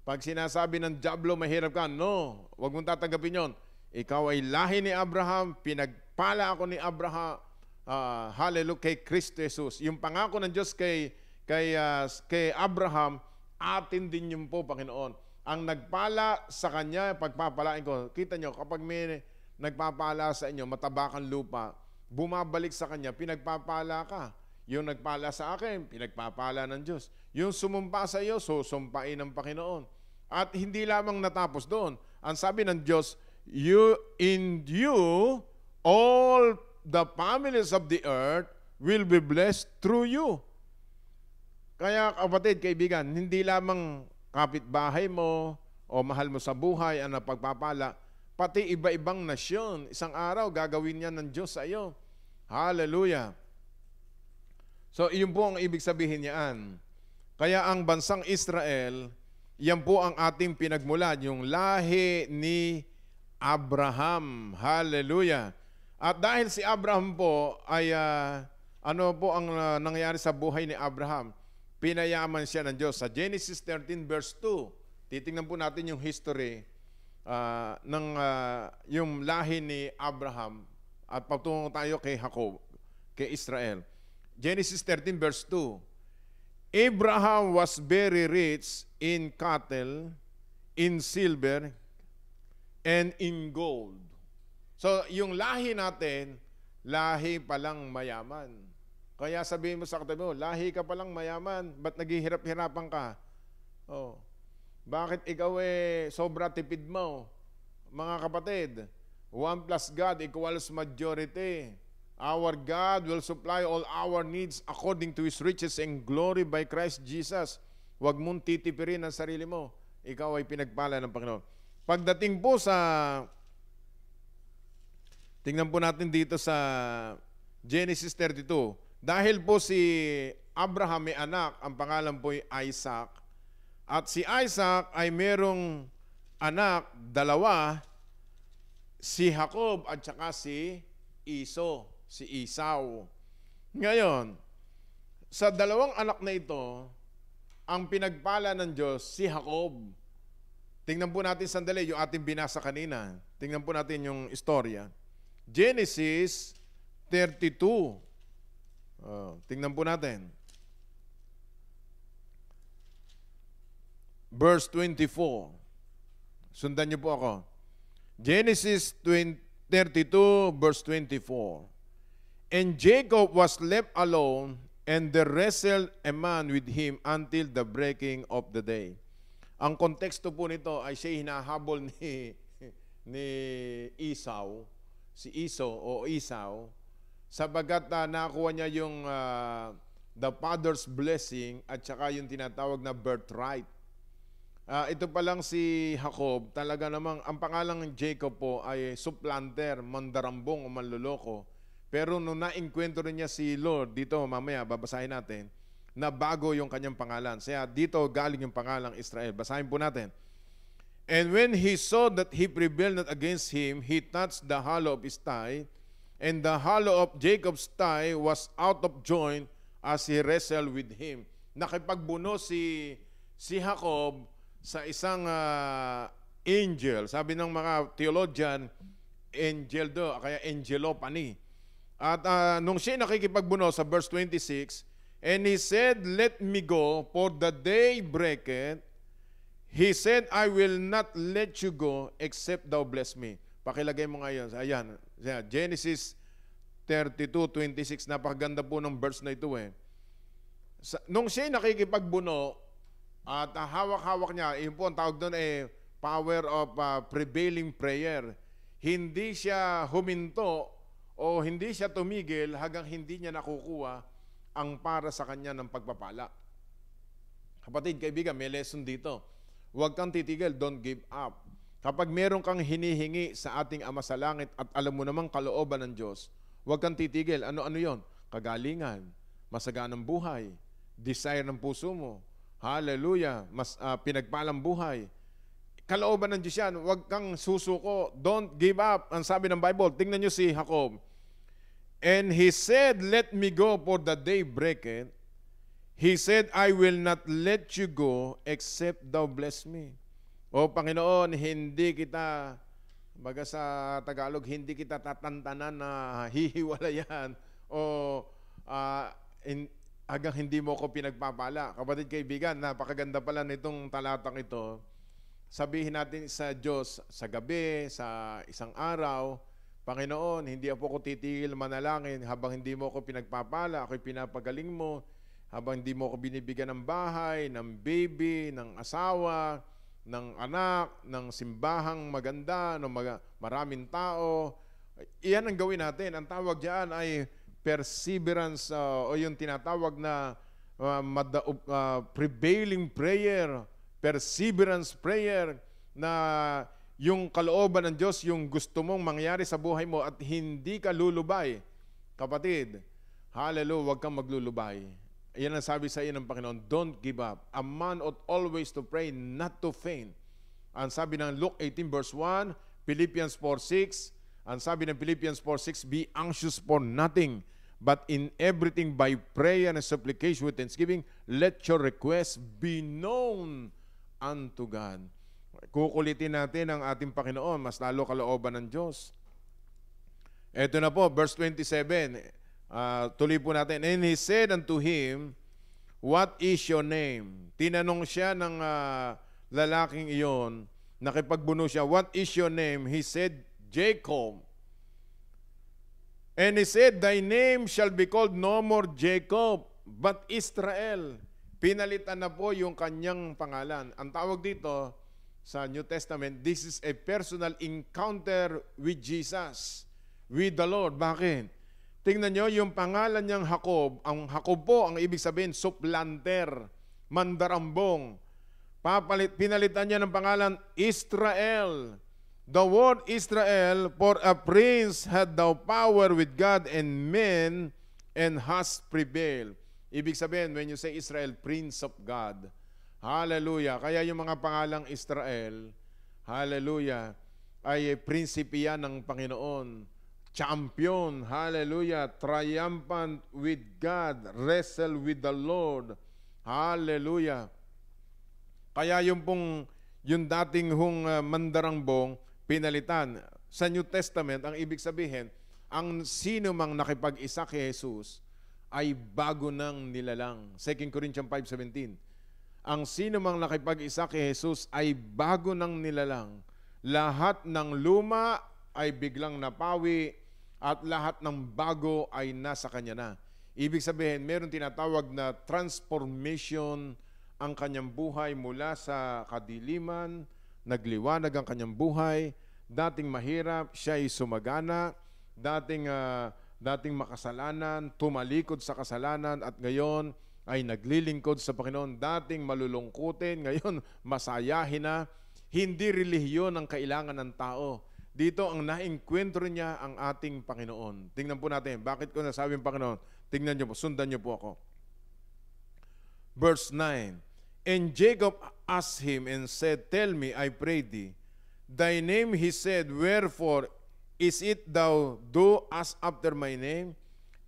Pag sinasabi ng Diablo, mahirap ka, no, wag mong tatanggapin yon. Ikaw ay lahi ni Abraham, pinagpala ako ni Abraham, uh, hallelujah, kay Kristo Jesus. Yung pangako ng Diyos kay, kay, uh, kay Abraham, atin din yun po, Panginoon. Ang nagpala sa kanya, pagpapalain ko, kita nyo, kapag may nagpapala sa inyo, matabakan lupa, bumabalik sa kanya, pinagpapala ka. Yung nagpala sa akin, pinagpapala ng Diyos. Yung sumumpa sa iyo, susumpain ng Panginoon. At hindi lamang natapos doon. Ang sabi ng Diyos, you, in you, all the families of the earth will be blessed through you. Kaya kapatid, kaibigan, hindi lamang kapitbahay mo o mahal mo sa buhay ang napagpapala, pati iba-ibang nasyon, isang araw gagawin yan ng Diyos sa iyo. Hallelujah. So, iyon po ang ibig sabihin niyan. Kaya ang bansang Israel, yan po ang ating pinagmulan, yung lahi ni Abraham. Hallelujah. At dahil si Abraham po ay uh, ano po ang uh, nangyari sa buhay ni Abraham? Pinayaman siya ng Diyos. Sa Genesis 13 verse 2, titingnan po natin yung history uh, ng uh, yung lahi ni Abraham at patungo tayo kay Jacob, kay Israel. Genesis 13 verse 2. Abraham was very rich in cattle, in silver, and in gold. So, yung lahi natin, lahi palang mayaman. Kaya sabihin mo sa katabi mo, lahi ka palang mayaman, ba't naghihirap-hirapan ka? Oh. Bakit ikaw eh sobra tipid mo? Mga kapatid, one plus God equals majority. Our God will supply all our needs according to His riches and glory by Christ Jesus. Huwag mong titipirin ang sarili mo. Ikaw ay pinagpala ng Panginoon. Pagdating po sa, tingnan po natin dito sa Genesis 32, dahil po si Abraham may anak, ang pangalan po ay Isaac, at si Isaac ay merong anak, dalawa, si Jacob at saka si Iso si Esau. Ngayon, sa dalawang anak na ito, ang pinagpala ng Diyos, si Jacob. Tingnan po natin sandali yung ating binasa kanina. Tingnan po natin yung istorya. Genesis 32. Oh, tingnan po natin. Verse 24. Sundan niyo po ako. Genesis 20, 32 verse 24. And Jacob was left alone, and there wrestled a man with him until the breaking of the day. Ang konteksto po nito ay siya hinahabol ni, ni Esau, si Iso o Esau, sabagat uh, nakuha niya yung uh, the father's blessing at saka yung tinatawag na birthright. Uh, ito pa lang si Jacob, talaga namang ang pangalan ng Jacob po ay supplanter, mandarambong o manloloko. Pero nung na-enkwentro niya si Lord, dito mamaya babasahin natin, na bago yung kanyang pangalan. Kaya dito galing yung pangalang Israel. Basahin po natin. And when he saw that he prevailed not against him, he touched the hollow of his thigh, and the hollow of Jacob's thigh was out of joint as he wrestled with him. Nakipagbuno si si Jacob sa isang uh, angel. Sabi ng mga theologian, angel do, kaya angelopani. At uh, nung siya nakikipagbuno sa verse 26, And he said, Let me go, for the day breaketh. He said, I will not let you go except thou bless me. Pakilagay mo ngayon. Ayan, Genesis 32:26. Napakaganda po ng verse na ito eh. Sa, nung siya nakikipagbuno at hawak-hawak niya, yun po ang tawag doon eh, power of uh, prevailing prayer. Hindi siya huminto o hindi siya tumigil hanggang hindi niya nakukuha ang para sa kanya ng pagpapala. Kapatid, kaibigan, may lesson dito. Huwag kang titigil, don't give up. Kapag meron kang hinihingi sa ating Ama sa Langit at alam mo namang kalooban ng Diyos, huwag kang titigil. Ano-ano yon? Kagalingan, masaganang buhay, desire ng puso mo, hallelujah, mas uh, pinagpalang buhay. Kalooban ng Diyos yan, huwag kang susuko, don't give up. Ang sabi ng Bible, tingnan nyo si Jacob, And he said, Let me go, for the day breaketh. He said, I will not let you go except thou bless me. O Panginoon, hindi kita, baga sa Tagalog, hindi kita tatantanan na hihiwalayan o uh, in, hanggang hindi mo ko pinagpapala. Kapatid kaibigan, napakaganda pala nitong talatang ito. Sabihin natin sa Diyos sa gabi, sa isang araw, Panginoon, hindi ako ko titigil manalangin habang hindi mo ako pinagpapala, ako'y pinapagaling mo, habang hindi mo ako binibigyan ng bahay, ng baby, ng asawa, ng anak, ng simbahang maganda, ng maraming tao. Iyan ang gawin natin. Ang tawag diyan ay perseverance uh, o yung tinatawag na uh, mada, uh, prevailing prayer, perseverance prayer na yung kalooban ng Diyos, yung gusto mong mangyari sa buhay mo at hindi ka lulubay. Kapatid, hallelujah, huwag kang maglulubay. Yan ang sabi sa iyo ng Panginoon, don't give up. A man ought always to pray, not to faint. Ang sabi ng Luke 18 verse 1, Philippians 4.6, ang sabi ng Philippians 4.6, be anxious for nothing, but in everything by prayer and supplication with thanksgiving, let your requests be known unto God. Kukulitin natin ang ating Panginoon, mas lalo kalooban ng Diyos. Ito na po, verse 27. Uh, tuloy po natin. And he said unto him, What is your name? Tinanong siya ng uh, lalaking iyon, nakipagbuno siya, What is your name? He said, Jacob. And he said, Thy name shall be called no more Jacob, but Israel. Pinalitan na po yung kanyang pangalan. Ang tawag dito, sa New Testament, this is a personal encounter with Jesus, with the Lord. Bakit? Tingnan nyo, yung pangalan niyang Jacob, ang Jacob po, ang ibig sabihin, supplanter, mandarambong. Papalit, pinalitan niya ng pangalan Israel. The word Israel, for a prince had thou power with God and men and has prevailed. Ibig sabihin, when you say Israel, Prince of God, Hallelujah. Kaya yung mga pangalang Israel, hallelujah, ay prinsipe yan ng Panginoon. Champion, hallelujah, triumphant with God, wrestle with the Lord. Hallelujah. Kaya yung pong, yung dating hong uh, mandarangbong, pinalitan. Sa New Testament, ang ibig sabihin, ang sino mang nakipag-isa kay Jesus ay bago nang nilalang. 2 Corinthians 5.17 ang sino mang nakipag-isa kay Jesus ay bago ng nilalang. Lahat ng luma ay biglang napawi at lahat ng bago ay nasa kanya na. Ibig sabihin, meron tinatawag na transformation ang kanyang buhay mula sa kadiliman, nagliwanag ang kanyang buhay, dating mahirap, siya ay sumagana, dating, ah, dating makasalanan, tumalikod sa kasalanan at ngayon ay naglilingkod sa Panginoon. Dating malulungkutin, ngayon masayahin na. Hindi relihiyon ang kailangan ng tao. Dito ang naengkwentro niya ang ating Panginoon. Tingnan po natin, bakit ko nasabing Panginoon? Tingnan niyo po, sundan niyo po ako. Verse 9, And Jacob asked him and said, Tell me, I pray thee, thy name, he said, Wherefore is it thou do ask after my name?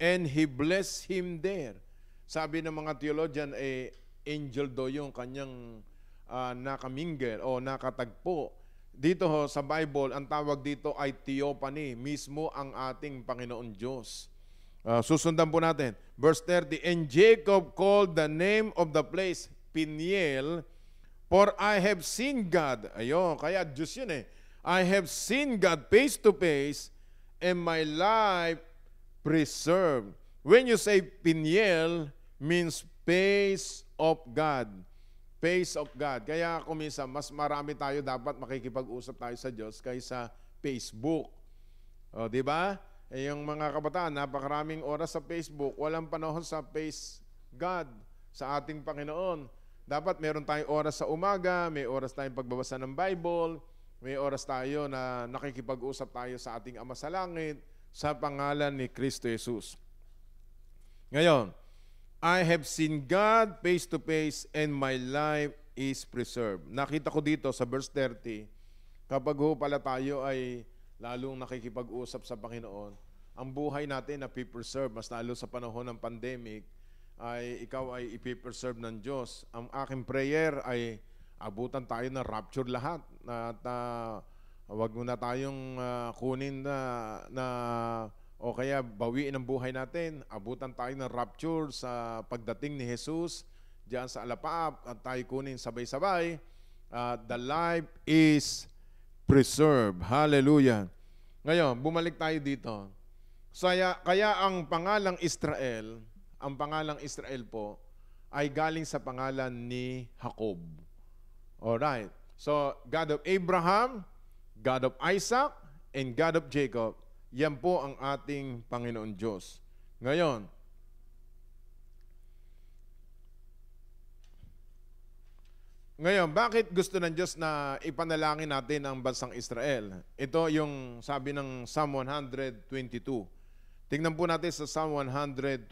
And he blessed him there. Sabi ng mga theologian, eh, angel do yung kanyang uh, nakamingger o nakatagpo. Dito ho, sa Bible, ang tawag dito ay theophany, mismo ang ating Panginoon Diyos. Uh, susundan po natin. Verse 30, And Jacob called the name of the place Peniel, for I have seen God. Ayun, kaya Diyos yun eh. I have seen God face to face, and my life preserved. When you say Peniel, means face of God. Face of God. Kaya kuminsan, mas marami tayo dapat makikipag-usap tayo sa Diyos kaysa Facebook. O, di ba? Eh, yung mga kabataan, napakaraming oras sa Facebook, walang panahon sa face God, sa ating Panginoon. Dapat meron tayong oras sa umaga, may oras tayong pagbabasa ng Bible, may oras tayo na nakikipag-usap tayo sa ating Ama sa Langit sa pangalan ni Kristo Jesus. Ngayon, I have seen God face to face and my life is preserved. Nakita ko dito sa verse 30, kapag ho pala tayo ay lalong nakikipag-usap sa Panginoon, ang buhay natin na preserve mas lalo sa panahon ng pandemic, ay ikaw ay ipipreserve ng Diyos. Ang aking prayer ay abutan tayo ng rapture lahat. At uh, wag mo na tayong uh, kunin na, na o kaya bawiin ang buhay natin. Abutan tayo ng rapture sa pagdating ni Jesus diyan sa alapaap at tayo kunin sabay-sabay. Uh, the life is preserved. Hallelujah. Ngayon, bumalik tayo dito. Kaya, kaya ang pangalang Israel, ang pangalang Israel po, ay galing sa pangalan ni Jacob. Alright. So, God of Abraham, God of Isaac, and God of Jacob, yan po ang ating Panginoon Diyos. Ngayon, Ngayon, bakit gusto ng Diyos na ipanalangin natin ang bansang Israel? Ito yung sabi ng Psalm 122. Tingnan po natin sa Psalm 122.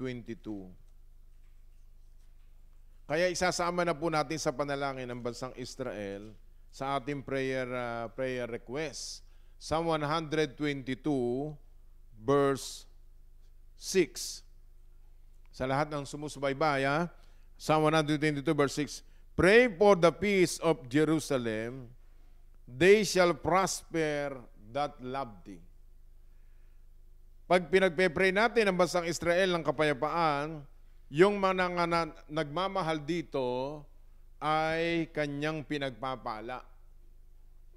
Kaya isasama na po natin sa panalangin ang bansang Israel sa ating prayer uh, prayer request. Psalm 122 verse 6. Sa lahat ng sumusubaybay, ha? Psalm 122 verse 6. Pray for the peace of Jerusalem. They shall prosper that love thee. Pag pinagpe-pray natin ang bansang Israel ng kapayapaan, yung mga na, nagmamahal dito ay kanyang pinagpapala.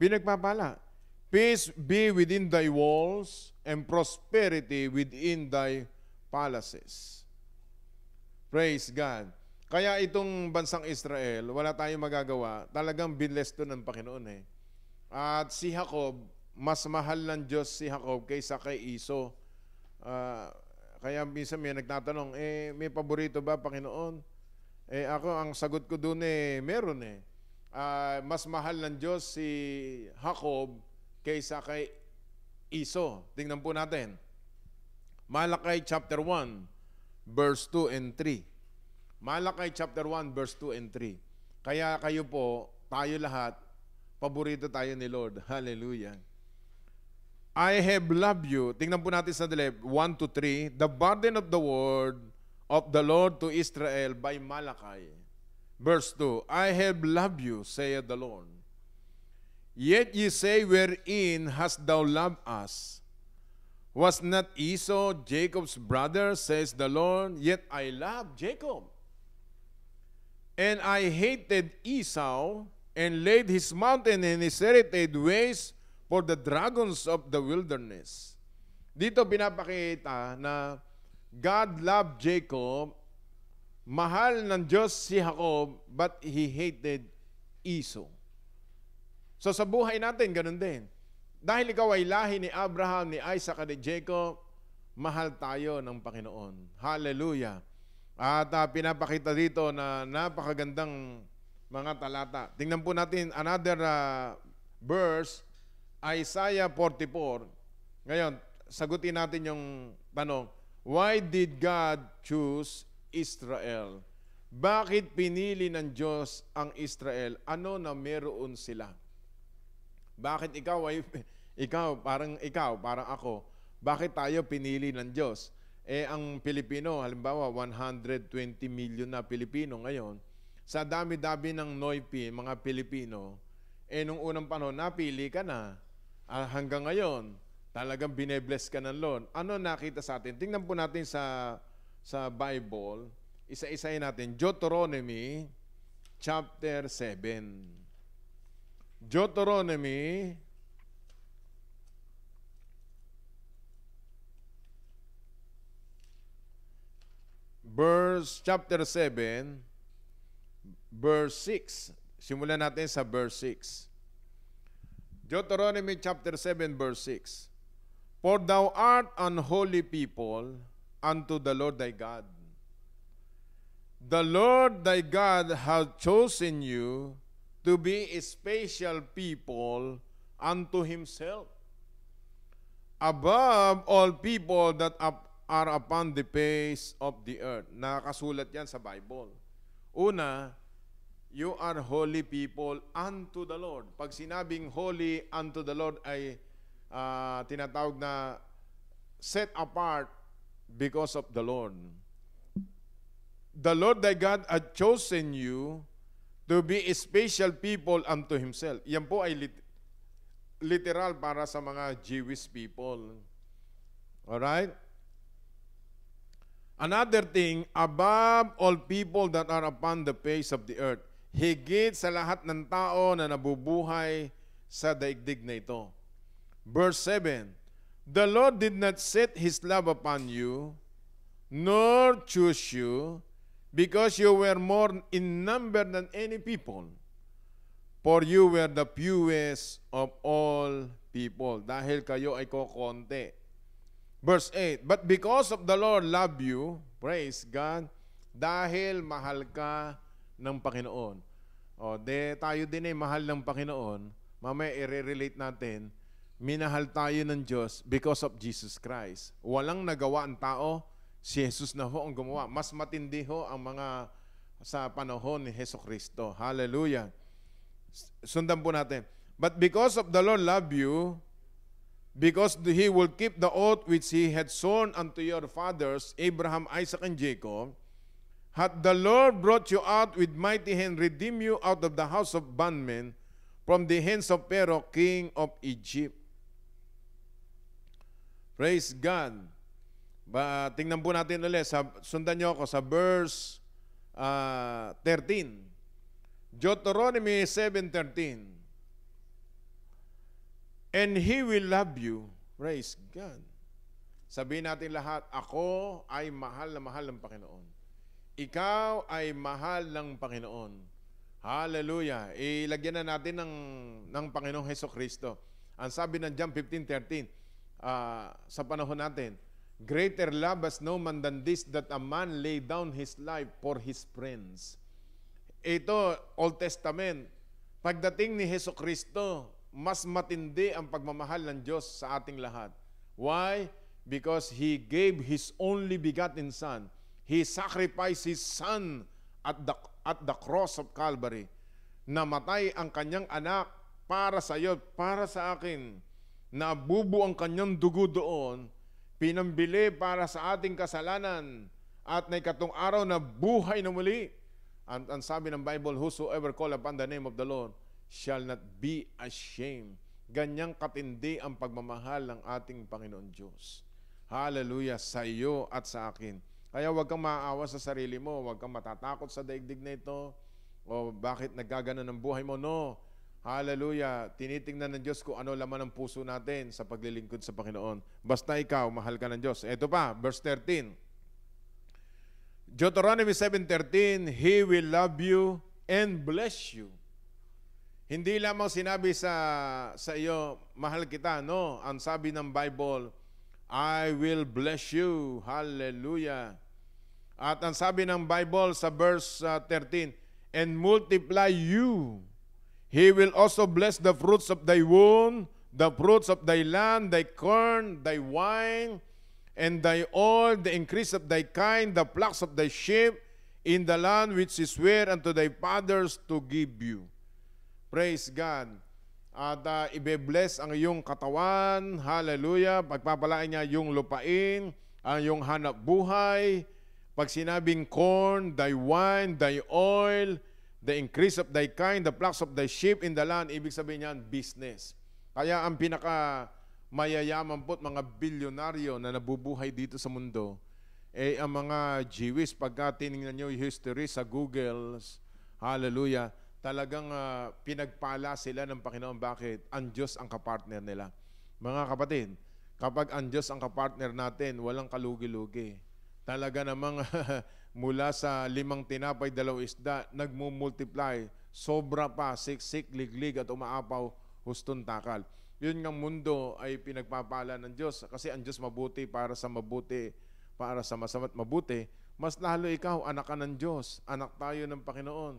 Pinagpapala. Peace be within thy walls and prosperity within thy palaces. Praise God. Kaya itong bansang Israel, wala tayong magagawa. Talagang binless to ng Panginoon eh. At si Jacob, mas mahal ng Diyos si Jacob kaysa kay Iso. Uh, kaya minsan may nagtatanong, eh, may paborito ba, Panginoon? Eh, ako, ang sagot ko doon eh, meron eh. Uh, mas mahal ng Diyos si Jacob kaysa kay Iso. Tingnan po natin. Malakay chapter 1, verse 2 and 3. Malakay chapter 1 verse 2 and 3. Kaya kayo po, tayo lahat, paborito tayo ni Lord. Hallelujah. I have loved you. Tingnan po natin sa dali, 1 to 3. The burden of the word of the Lord to Israel by Malachi. Verse 2. I have loved you, saith the Lord. Yet ye say, wherein hast thou loved us? Was not Esau Jacob's brother, says the Lord? Yet I love Jacob And I hated Esau and laid his mountain and his heritage waste for the dragons of the wilderness. Dito pinapakita na God loved Jacob Mahal ng Diyos si Jacob, but he hated Esau. So sa buhay natin, ganun din. Dahil ikaw ay lahi ni Abraham, ni Isaac, at ni Jacob, mahal tayo ng Panginoon. Hallelujah. At uh, pinapakita dito na napakagandang mga talata. Tingnan po natin another uh, verse, Isaiah 44. Ngayon, sagutin natin yung tanong, why did God choose Israel? Bakit pinili ng Diyos ang Israel? Ano na meron sila? Bakit ikaw ay ikaw parang ikaw, parang ako, bakit tayo pinili ng Diyos? Eh ang Pilipino, halimbawa 120 million na Pilipino ngayon, sa dami-dami ng Noipi, mga Pilipino, eh nung unang panahon, napili ka na. Ah, hanggang ngayon, talagang binebless ka ng Lord. Ano nakita sa atin? Tingnan po natin sa sa Bible, isa-isahin natin. Deuteronomy chapter 7. Deuteronomy verse chapter 7 verse 6. Simulan natin sa verse 6. Deuteronomy chapter 7 verse 6. For thou art an holy people unto the Lord thy God. The Lord thy God hath chosen you to be a special people unto himself above all people that are upon the face of the earth. Nakasulat yan sa Bible. Una, you are holy people unto the Lord. Pag sinabing holy unto the Lord ay uh, tinatawag na set apart because of the Lord. The Lord thy God had chosen you to be a special people unto Himself. Yan po ay lit- literal para sa mga Jewish people. Alright? Another thing, above all people that are upon the face of the earth, higit sa lahat ng tao na nabubuhay sa daigdig na ito. Verse 7, The Lord did not set His love upon you, nor choose you, because you were more in number than any people. For you were the fewest of all people. Dahil kayo ay kokonti Verse 8, But because of the Lord love you, praise God, dahil mahal ka ng Panginoon. O, de, tayo din ay mahal ng Panginoon. Mamaya i-relate natin, minahal tayo ng Diyos because of Jesus Christ. Walang nagawa ang tao, si Jesus na ho ang gumawa. Mas matindi ho ang mga sa panahon ni Heso Kristo. Hallelujah. Sundan po natin. But because of the Lord love you, because he will keep the oath which he had sworn unto your fathers, Abraham, Isaac, and Jacob, hath the Lord brought you out with mighty hand, redeem you out of the house of bondmen, from the hands of Pharaoh, king of Egypt. Praise God. Ba, tingnan po natin ulit. Sa, sundan niyo ako sa verse uh, 13. Deuteronomy 7.13 and He will love you. Praise God. Sabihin natin lahat, ako ay mahal na mahal ng Panginoon. Ikaw ay mahal ng Panginoon. Hallelujah. Ilagyan na natin ng, ng Panginoong Heso Kristo. Ang sabi ng John 15.13, uh, sa panahon natin, Greater love has no man than this, that a man lay down his life for his friends. Ito, Old Testament. Pagdating ni Heso Kristo, mas matindi ang pagmamahal ng Diyos sa ating lahat. Why? Because He gave His only begotten Son. He sacrificed His Son at the, at the cross of Calvary. Namatay ang kanyang anak para sa iyo, para sa akin. Nabubo ang kanyang dugo doon, pinambili para sa ating kasalanan, at na ikatong araw na buhay na muli. And, ang sabi ng Bible, whosoever call upon the name of the Lord shall not be ashamed. Ganyang katindi ang pagmamahal ng ating Panginoon Diyos. Hallelujah sa iyo at sa akin. Kaya huwag kang maaawa sa sarili mo, huwag kang matatakot sa daigdig na ito, o bakit nagkagano ng buhay mo. No. Hallelujah. Tinitingnan ng Diyos kung ano laman ng puso natin sa paglilingkod sa Panginoon. Basta ikaw, mahal ka ng Diyos. Ito pa, verse 13. Deuteronomy 7.13, He will love you and bless you. Hindi lamang sinabi sa sa iyo, mahal kita, no? Ang sabi ng Bible, I will bless you. Hallelujah. At ang sabi ng Bible sa verse uh, 13, and multiply you. He will also bless the fruits of thy womb, the fruits of thy land, thy corn, thy wine, and thy oil, the increase of thy kind, the flocks of thy sheep, in the land which he sware unto thy fathers to give you. Praise God. At uh, ibe-bless ang iyong katawan. Hallelujah. Pagpapalain niya yung lupain, ang iyong hanap buhay. Pag sinabing corn, thy wine, thy oil, the increase of thy kind, the flocks of thy sheep in the land, ibig sabihin niyan, business. Kaya ang pinaka mayayaman po't mga bilyonaryo na nabubuhay dito sa mundo, eh ang mga Jewish, pagka tinignan nyo history sa Google, hallelujah, talagang ah, pinagpala sila ng Panginoon. Bakit? Ang Diyos ang kapartner nila. Mga kapatid, kapag ang Diyos ang kapartner natin, walang kalugi-lugi. Talaga namang mula sa limang tinapay, dalawang isda, nagmumultiply. Sobra pa, siksik, liglig at umaapaw, huston takal. Yun ng mundo ay pinagpapala ng Diyos kasi ang Diyos mabuti para sa mabuti, para sa masama't mabuti. Mas lalo ikaw, anak ka ng Diyos, anak tayo ng Panginoon.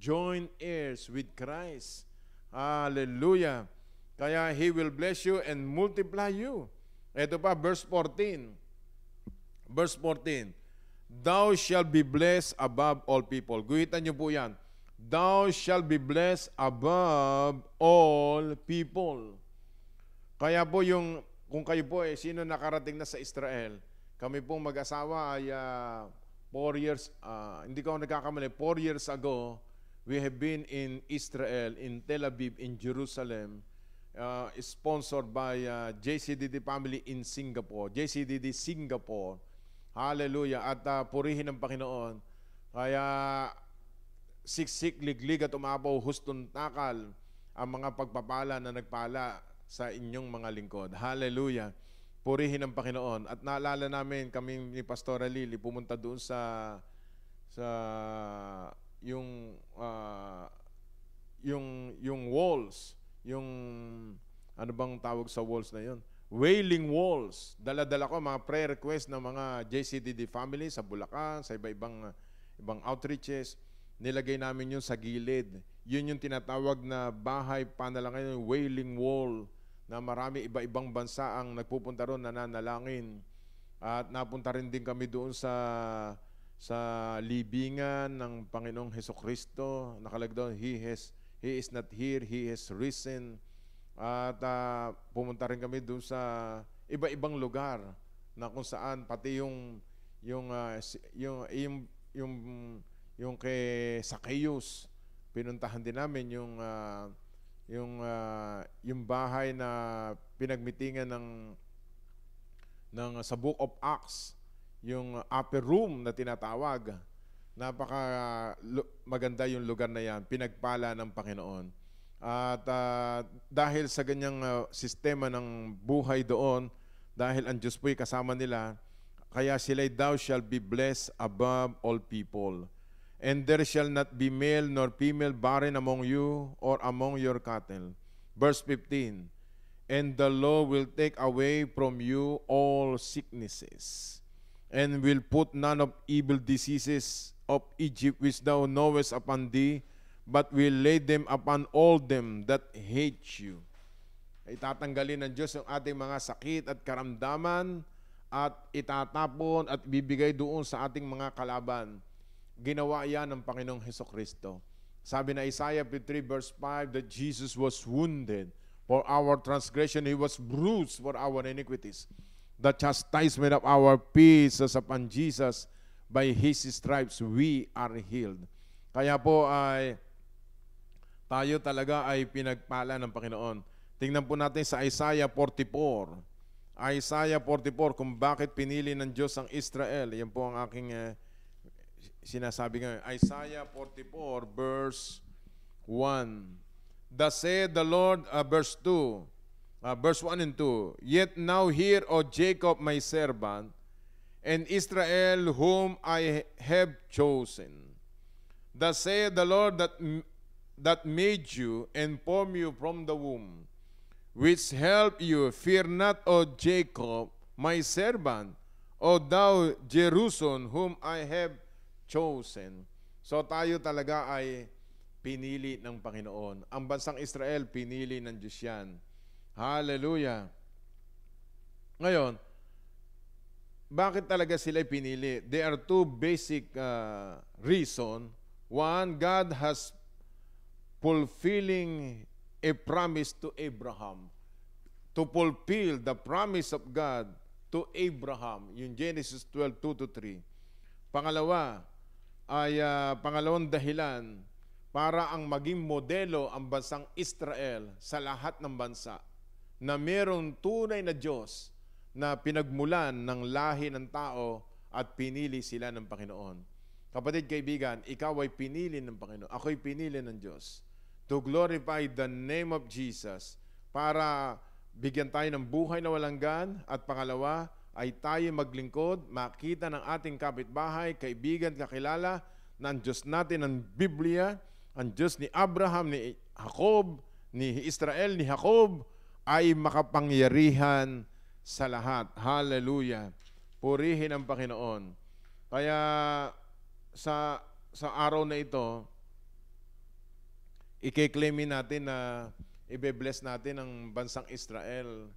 Join heirs with Christ. Hallelujah. Kaya He will bless you and multiply you. Ito pa, verse 14. Verse 14. Thou shalt be blessed above all people. Guhitan niyo po yan. Thou shalt be blessed above all people. Kaya po yung, kung kayo po eh, sino nakarating na sa Israel, kami pong mag-asawa ay uh, four years, uh, hindi ko nagkakamali, four years ago, we have been in Israel, in Tel Aviv, in Jerusalem, uh, sponsored by uh, JCDD family in Singapore. JCDD Singapore. Hallelujah. At uh, purihin ng Panginoon. Kaya siksik, liglig at umapaw, huston takal ang mga pagpapala na nagpala sa inyong mga lingkod. Hallelujah. Purihin ng Panginoon. At naalala namin kami ni Pastora Lily pumunta doon sa sa yung uh, yung yung walls, yung ano bang tawag sa walls na yon? Wailing walls. Dala-dala ko mga prayer request ng mga JCDD family sa Bulacan, sa iba-ibang ibang outreaches. Nilagay namin yun sa gilid. Yun yung tinatawag na bahay panalangin, wailing wall na marami iba-ibang bansa ang nagpupunta roon nananalangin. At napunta rin din kami doon sa sa libingan ng Panginoong Heso Kristo. Nakalag doon, He, has, He is not here, He has risen. At uh, pumunta rin kami doon sa iba-ibang lugar na kung saan pati yung yung uh, yung yung yung yung kay Zacchaeus pinuntahan din namin yung uh, yung uh, yung bahay na pinagmitingan ng ng sa Book of Acts yung upper room na tinatawag. Napaka maganda yung lugar na yan. Pinagpala ng Panginoon at uh, dahil sa ganyang uh, sistema ng buhay doon, dahil ang Diyos po'y kasama nila, kaya sila'y thou shall be blessed above all people. And there shall not be male nor female barren among you or among your cattle. Verse 15, And the Lord will take away from you all sicknesses, and will put none of evil diseases of Egypt which thou knowest upon thee, but will lay them upon all them that hate you. Itatanggalin ng Diyos yung ating mga sakit at karamdaman at itatapon at bibigay doon sa ating mga kalaban. Ginawa yan ng Panginoong Heso Kristo. Sabi na Isaiah 53 verse 5 that Jesus was wounded for our transgression, He was bruised for our iniquities. The chastisement of our peace is upon Jesus. By His stripes, we are healed. Kaya po ay tayo talaga ay pinagpala ng Panginoon. Tingnan po natin sa Isaiah 44. Isaiah 44, kung bakit pinili ng Diyos ang Israel. Yan po ang aking uh, sinasabi ngayon. Isaiah 44, verse 1. Thus said the Lord, uh, verse 2, uh, verse 1 and 2, Yet now hear, O Jacob, my servant, and Israel whom I have chosen. Thus saith the Lord that, that made you and formed you from the womb, which helped you. Fear not, O Jacob, my servant, O thou Jerusalem, whom I have chosen. So tayo talaga ay pinili ng Panginoon. Ang bansang Israel, pinili ng Diyos yan. Hallelujah. Ngayon, bakit talaga sila pinili? There are two basic uh, reason. One, God has fulfilling a promise to Abraham. To fulfill the promise of God to Abraham. Yung Genesis 12, 2 to 3. Pangalawa, ay uh, pangalawang dahilan para ang maging modelo ang bansang Israel sa lahat ng bansa na mayroong tunay na Diyos na pinagmulan ng lahi ng tao at pinili sila ng Panginoon. Kapatid, kaibigan, ikaw ay pinili ng Panginoon. Ako'y pinili ng Diyos to glorify the name of Jesus para bigyan tayo ng buhay na walang gan at pangalawa ay tayo maglingkod, makita ng ating kapitbahay, kaibigan, kakilala ng Diyos natin ng Biblia, ang Diyos ni Abraham, ni Jacob, ni Israel, ni Jacob, ay makapangyarihan sa lahat. Hallelujah. Purihin ang Panginoon. Kaya sa sa araw na ito, i-claim natin na ibe-bless natin ang bansang Israel.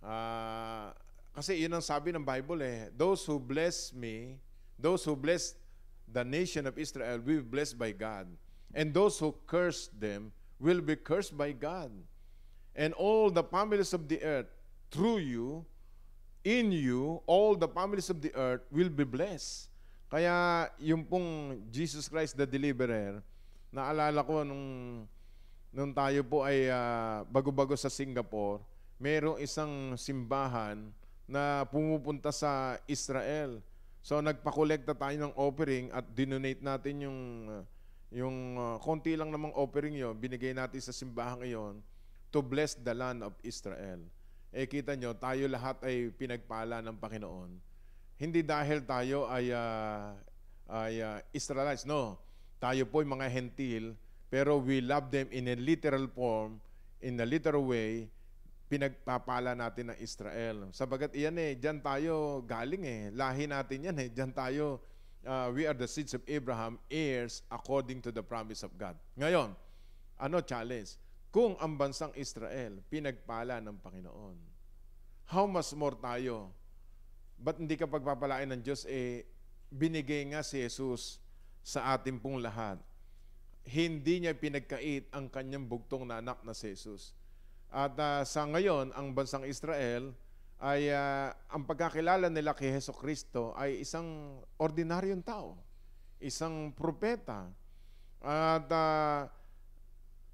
Uh, kasi yun ang sabi ng Bible eh. Those who bless me, those who bless the nation of Israel will be blessed by God. And those who curse them will be cursed by God. And all the families of the earth through you, in you, all the families of the earth will be blessed. Kaya yung pong Jesus Christ the Deliverer, naalala ko nung, nung tayo po ay uh, bago-bago sa Singapore, mayroong isang simbahan na pumupunta sa Israel. So nagpakolekta tayo ng offering at dinonate natin yung yung uh, konti lang namang offering yon, binigay natin sa simbahang iyon to bless the land of Israel. Eh kita nyo, tayo lahat ay pinagpala ng Panginoon. Hindi dahil tayo ay, uh, ay uh, Israelites, no. Tayo po mga hentil, pero we love them in a literal form, in a literal way, pinagpapala natin ng Israel. Sabagat iyan eh, dyan tayo galing eh. Lahi natin yan eh. Dyan tayo, uh, we are the seeds of Abraham, heirs according to the promise of God. Ngayon, ano challenge? kung ang bansang Israel pinagpala ng Panginoon. How much more tayo? Ba't hindi ka pagpapalain ng Diyos? Eh, binigay nga si Jesus sa ating pong lahat. Hindi niya pinagkait ang kanyang bugtong na anak na si Jesus. At uh, sa ngayon, ang bansang Israel ay uh, ang pagkakilala nila kay Heso Kristo ay isang ordinaryong tao, isang propeta. At uh,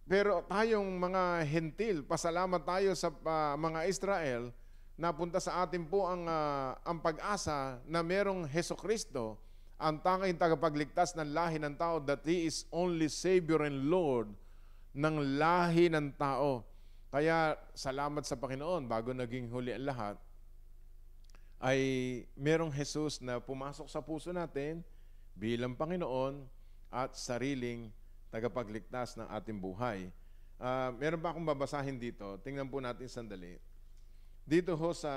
pero tayong mga hentil, pasalamat tayo sa uh, mga Israel, napunta sa atin po ang, uh, ang pag-asa na merong Heso Kristo, ang tanging tagapagligtas ng lahi ng tao, that He is only Savior and Lord ng lahi ng tao. Kaya salamat sa Panginoon, bago naging huli ang lahat, ay merong Jesus na pumasok sa puso natin bilang Panginoon at sariling tagapagligtas ng ating buhay. Uh, meron pa akong babasahin dito. Tingnan po natin sandali. Dito ho sa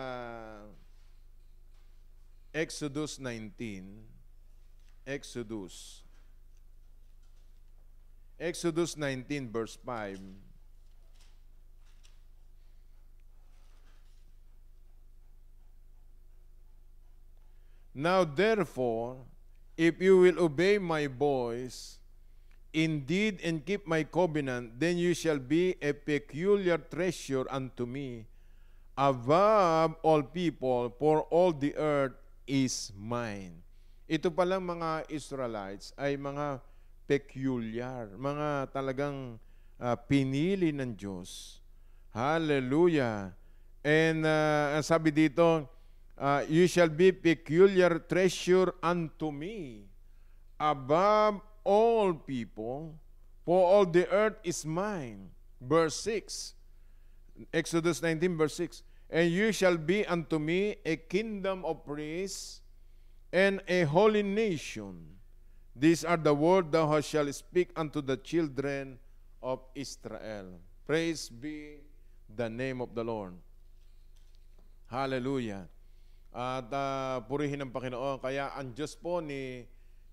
Exodus 19. Exodus. Exodus 19 verse 5. Now therefore, if you will obey my voice indeed and keep my covenant, then you shall be a peculiar treasure unto me above all people, for all the earth is mine. Ito palang mga Israelites ay mga peculiar, mga talagang uh, pinili ng Diyos. Hallelujah. And uh, sabi dito, uh, you shall be peculiar treasure unto me above all people, for all the earth is mine. Verse 6. Exodus 19, verse 6. And you shall be unto me a kingdom of priests and a holy nation. These are the words thou shalt speak unto the children of Israel. Praise be the name of the Lord. Hallelujah. At ah, purihin ng Panginoon. Kaya ang Diyos po ni,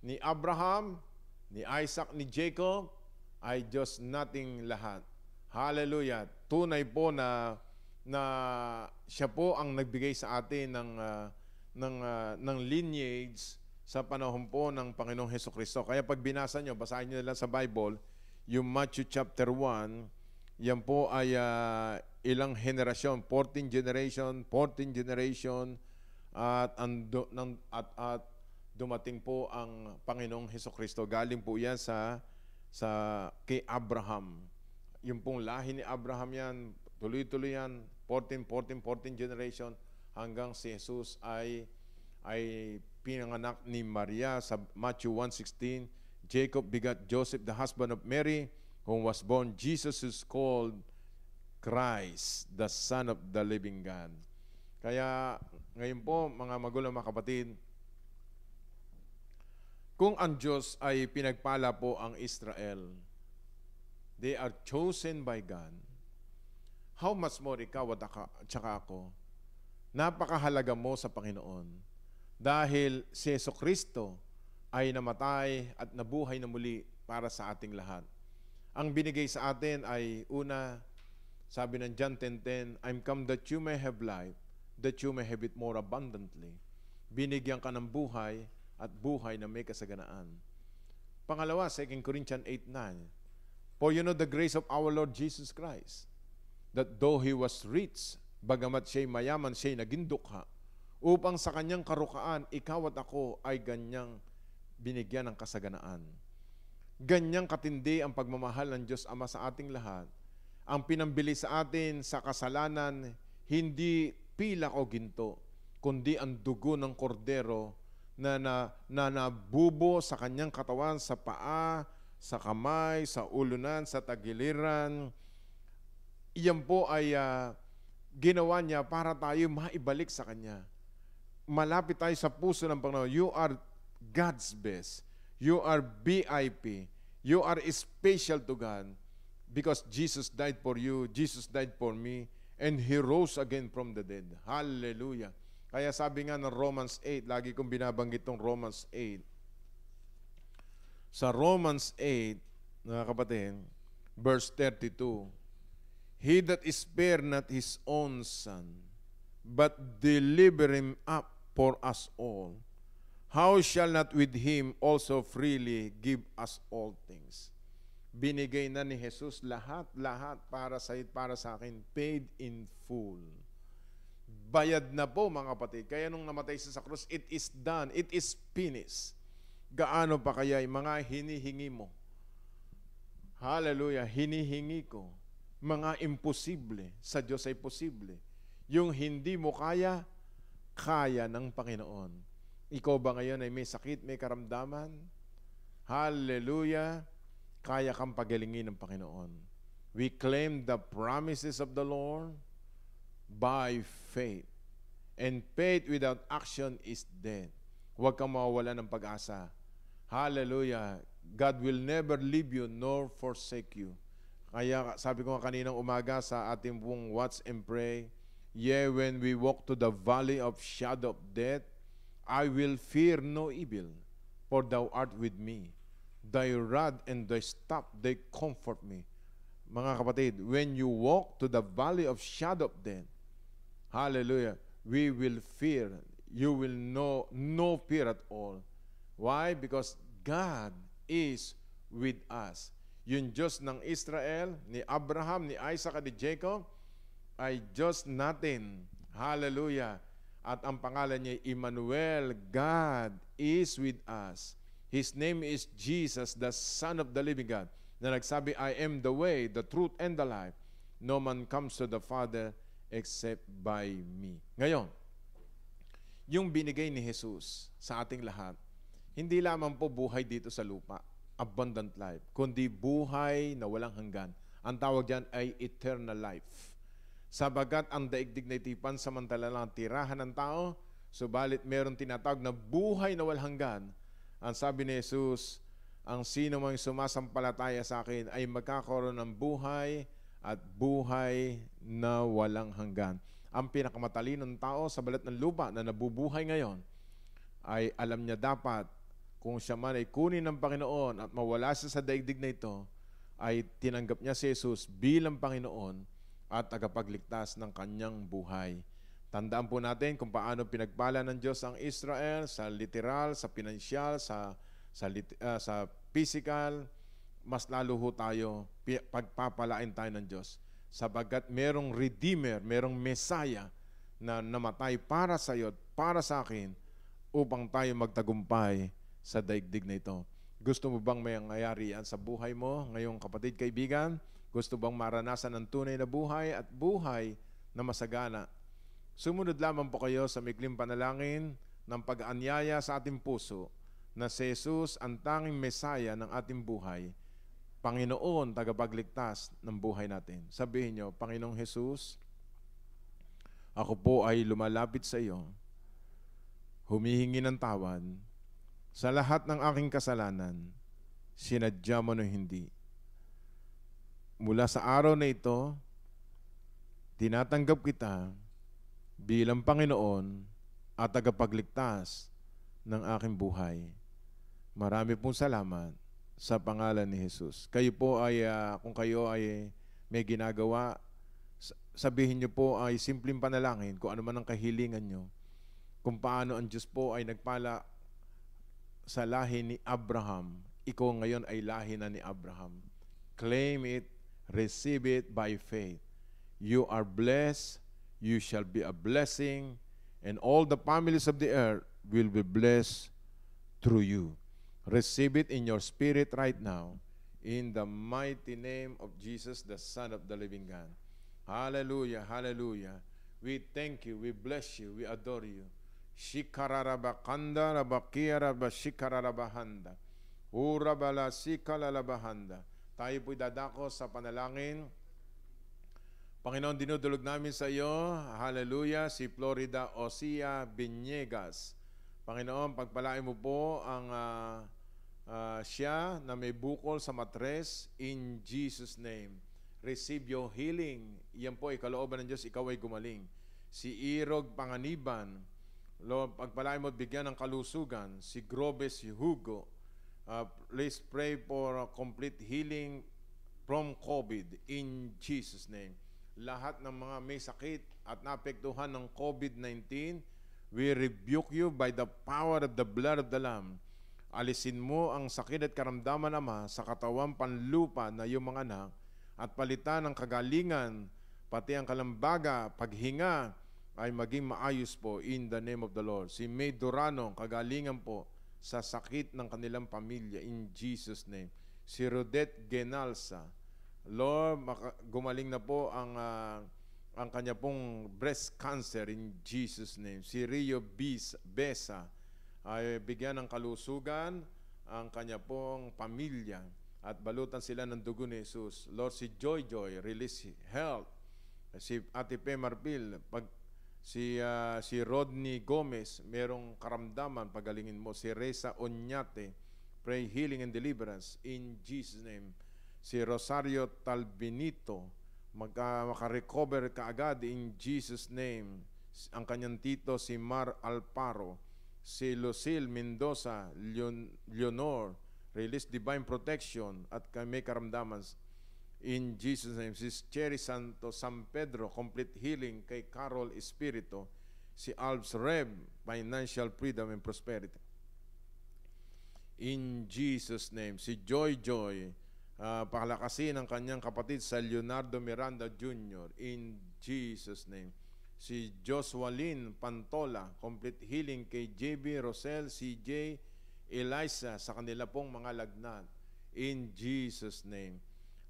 ni Abraham, ni Isaac, ni Jacob, ay Diyos nating lahat. Hallelujah. Tunay po na na siya po ang nagbigay sa atin ng ah, ng ah, ng lineage sa panahon po ng Panginoong Heso Kristo. Kaya pag binasa nyo, basahin nyo lang sa Bible, yung Matthew chapter 1, yan po ay ah, ilang generasyon, 14 generation, 14 generation, at, ando, ng, at, at dumating po ang Panginoong Heso Kristo. Galing po yan sa, sa kay Abraham. Yung pong lahi ni Abraham yan, tuloy-tuloy yan, 14, 14, 14 generation, hanggang si Jesus ay ay pinanganak ni Maria sa Matthew 1.16. Jacob begat Joseph, the husband of Mary, whom was born Jesus is called Christ, the Son of the living God. Kaya ngayon po, mga magulang, mga kapatid, kung ang Diyos ay pinagpala po ang Israel, they are chosen by God, how much more ikaw at ako, napakahalaga mo sa Panginoon. Dahil si Yeso Kristo ay namatay at nabuhay na muli para sa ating lahat. Ang binigay sa atin ay una, sabi ng John 10.10, I'm come that you may have life, that you may have it more abundantly. Binigyan ka ng buhay at buhay na may kasaganaan. Pangalawa, 2 Corinthians 8.9, For you know the grace of our Lord Jesus Christ, that though He was rich, bagamat siya'y mayaman, siya'y naging dukha, upang sa kanyang karukaan, ikaw at ako ay ganyang binigyan ng kasaganaan. Ganyang katindi ang pagmamahal ng Diyos Ama sa ating lahat. Ang pinambili sa atin sa kasalanan, hindi pilak o ginto, kundi ang dugo ng kordero na, na, na nabubo sa kanyang katawan, sa paa, sa kamay, sa ulunan, sa tagiliran. Iyan po ay ah, ginawa niya para tayo maibalik sa Kanya. Malapit tayo sa puso ng Panginoon. You are God's best. You are BIP. You are special to God because Jesus died for you, Jesus died for me, and He rose again from the dead. Hallelujah. Kaya sabi nga ng Romans 8, lagi kong binabanggit tong Romans 8. Sa Romans 8, mga kapatid, verse 32, He that spare not his own son, but deliver him up for us all, how shall not with him also freely give us all things? Binigay na ni Jesus lahat-lahat para sa para sa akin, paid in full. Bayad na po mga kapatid. Kaya nung namatay siya sa krus, it is done, it is finished. Gaano pa kaya yung mga hinihingi mo? Hallelujah, hinihingi ko. Mga imposible, sa Diyos ay posible. Yung hindi mo kaya, kaya ng Panginoon. Ikaw ba ngayon ay may sakit, may karamdaman? Hallelujah, kaya kang pagalingin ng Panginoon. We claim the promises of the Lord by faith. And faith without action is dead. Huwag kang mawawala ng pag-asa. Hallelujah. God will never leave you nor forsake you. Kaya sabi ko nga kaninang umaga sa ating pong watch and pray, Yea, when we walk to the valley of shadow of death, I will fear no evil, for thou art with me. Thy rod and thy staff, they comfort me. Mga kapatid, when you walk to the valley of shadow of death, hallelujah, we will fear. You will know no fear at all. Why? Because God is with us. Yung Diyos ng Israel, ni Abraham, ni Isaac, at ni Jacob, ay Diyos natin. Hallelujah. At ang pangalan niya, Emmanuel, God is with us. His name is Jesus, the Son of the living God, na nagsabi, I am the way, the truth, and the life. No man comes to the Father except by me. Ngayon, yung binigay ni Jesus sa ating lahat, hindi lamang po buhay dito sa lupa, abundant life, kundi buhay na walang hanggan. Ang tawag diyan ay eternal life. Sabagat ang daigdig na itipan samantala lang tirahan ng tao, Subalit meron tinatawag na buhay na walang hanggan. Ang sabi ni Jesus, ang sino mang sumasampalataya sa akin ay magkakaroon ng buhay at buhay na walang hanggan. Ang pinakamatalinong tao sa balat ng lupa na nabubuhay ngayon ay alam niya dapat kung siya man ay kunin ng Panginoon at mawala siya sa daigdig na ito, ay tinanggap niya si Jesus bilang Panginoon at tagapagligtas ng kanyang buhay. Tandaan po natin kung paano pinagpala ng Diyos ang Israel sa literal, sa pinansyal, sa sa lit- ah, sa physical, mas lalo ho tayo pagpapalain tayo ng Diyos sapagkat merong redeemer, merong Messiah na namatay para sa iyo at para sa akin upang tayo magtagumpay sa daigdig na ito. Gusto mo bang may nangyayari yan sa buhay mo ngayong kapatid kaibigan? Gusto bang maranasan ang tunay na buhay at buhay na masagana? Sumunod lamang po kayo sa mikling panalangin ng pag-anyaya sa ating puso na si Jesus ang tanging Mesaya ng ating buhay, Panginoon, tagapagligtas ng buhay natin. Sabihin nyo, Panginoong Jesus, ako po ay lumalapit sa iyo, humihingi ng tawad sa lahat ng aking kasalanan, sinadya mo na hindi. Mula sa araw na ito, tinatanggap kita bilang Panginoon at tagapagligtas ng aking buhay. Marami pong salamat sa pangalan ni Jesus. Kayo po ay, ah, kung kayo ay may ginagawa, sabihin niyo po ay simpleng panalangin kung ano man ang kahilingan niyo. Kung paano ang Diyos po ay nagpala sa lahi ni Abraham. Ikaw ngayon ay lahi na ni Abraham. Claim it, receive it by faith. You are blessed, you shall be a blessing, and all the families of the earth will be blessed through you. Receive it in your spirit right now. In the mighty name of Jesus, the Son of the living God. Hallelujah, hallelujah. We thank you, we bless you, we adore you. Shikararabakanda, rabakiaraba, shikararabahanda. Urabala, sikalalabahanda. Tayo po'y dadako sa panalangin. Panginoon, dinudulog namin sa iyo, hallelujah, si Florida Osia Biniegas. Panginoon, pagpalain mo po ang ah, ah, siya na may bukol sa matres in Jesus' name. Receive your healing. Yan po ay kalooban ng Diyos, ikaw ay gumaling. Si Irog Panganiban, Lord, pagpalain mo bigyan ng kalusugan. Si Grobes Hugo, uh, please pray for complete healing from COVID in Jesus' name. Lahat ng mga may sakit at naapektuhan ng COVID-19, we rebuke you by the power of the blood of the Lamb. Alisin mo ang sakit at karamdaman, Ama, sa katawang panlupa na iyong mga anak at palitan ng kagalingan, pati ang kalambaga, paghinga, ay maging maayos po in the name of the Lord. Si May Durano, kagalingan po sa sakit ng kanilang pamilya in Jesus' name. Si Rodette Genalsa, Lord, gumaling na po ang ah, ang kanya pong breast cancer in Jesus' name. Si Rio Besa ay bigyan ng kalusugan ang kanya pong pamilya at balutan sila ng dugo ni Jesus. Lord, si Joy Joy, release health. Si Ate Pe pag si ah, si Rodney Gomez, merong karamdaman, pagalingin mo. Si Reza Onyate, pray healing and deliverance in Jesus' name. Si Rosario Talbinito, magka, makarecover kaagad in Jesus' name. Ang kanyang tito, si Mar Alparo. Si Lucille Mendoza, Leon, Leonor, release divine protection at kami karamdaman in Jesus' name. Si Cherry Santo San Pedro, complete healing kay Carol Espirito. Si Alps Reb, financial freedom and prosperity. In Jesus' name. Si Joy Joy, ah, pakalakasin ang kanyang kapatid sa Leonardo Miranda Jr. In Jesus' name. Si Joshua Lynn Pantola, complete healing kay JB Rosel, CJ, Eliza sa kanila pong mga lagnat. In Jesus' name.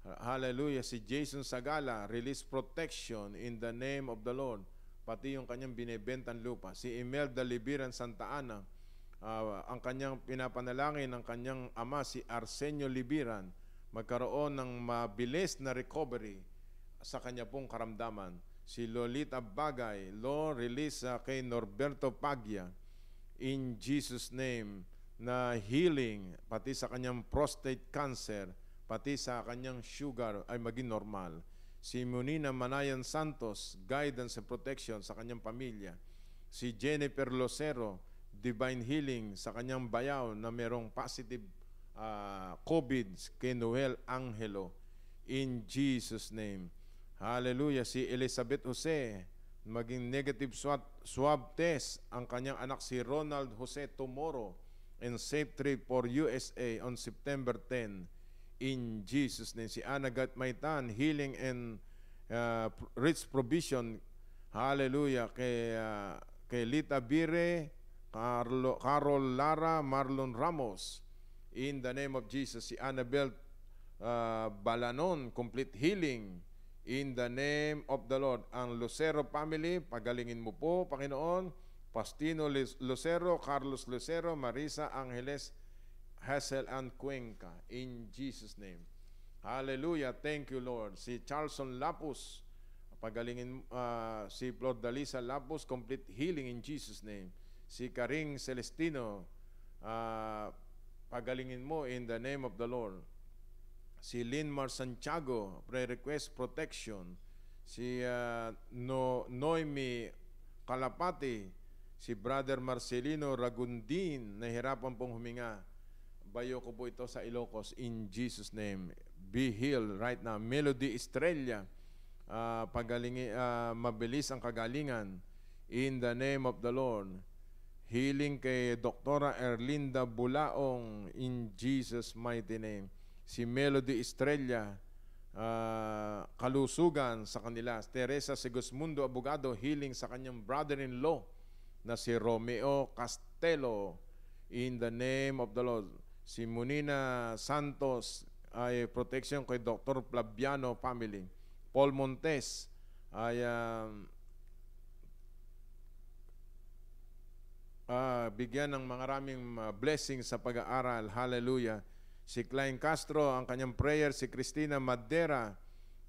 Hallelujah. Si Jason Sagala, release protection in the name of the Lord. Pati yung kanyang binebentang lupa. Si Imelda Libiran Santa Ana, ah, ang kanyang pinapanalangin ng kanyang ama, si Arsenio Libiran, magkaroon ng mabilis na recovery sa kanya pong karamdaman. si Lolita Bagay. Lord, release uh, kay Norberto Pagya in Jesus name na healing pati sa kanyang prostate cancer, pati sa kanyang sugar ay maging normal. Si Munina Manayan Santos, guidance and protection sa kanyang pamilya. Si Jennifer Locero, divine healing sa kanyang bayaw na merong positive uh, COVID kay Noel Angelo. In Jesus name. Hallelujah. Si Elizabeth Jose, maging negative swab, swab test ang kanyang anak si Ronald Jose tomorrow and safe trip for USA on September 10 in Jesus name. Si Ana Gatmaitan, healing and uh, rich provision. Hallelujah. Kay, uh, kay Lita Bire, Carlo, Carol Lara, Marlon Ramos. In the name of Jesus, si Annabel uh, Balanon, complete healing. In the name of the Lord. Ang Lucero family, pagalingin mo po, Panginoon. Pastino Lucero, Carlos Lucero, Marisa Angeles, Hazel and Cuenca. In Jesus' name. Hallelujah. Thank you, Lord. Si Charleston Lapus, pagalingin uh, si Flor Dalisa Lapus, complete healing in Jesus' name. Si Karing Celestino, uh, pagalingin mo in the name of the Lord si Linmar Santiago, pre-request protection, si uh, no, Noemi Kalapati, si Brother Marcelino Ragundin, nahirapan pong huminga. Bayo ko po ito sa Ilocos in Jesus name. Be healed right now. Melody Estrella, uh, pagalingi, uh, mabilis ang kagalingan in the name of the Lord. Healing kay Doktora Erlinda Bulaong in Jesus mighty name si Melody Estrella, uh, kalusugan sa kanila. Teresa Sigismundo Abogado, healing sa kanyang brother-in-law na si Romeo Castelo in the name of the Lord. Si Munina Santos ay protection kay Dr. Flaviano family. Paul Montes ay um, uh, bigyan ng mga raming uh, blessings sa pag-aaral. Hallelujah si Klein Castro, ang kanyang prayer, si Cristina Madera,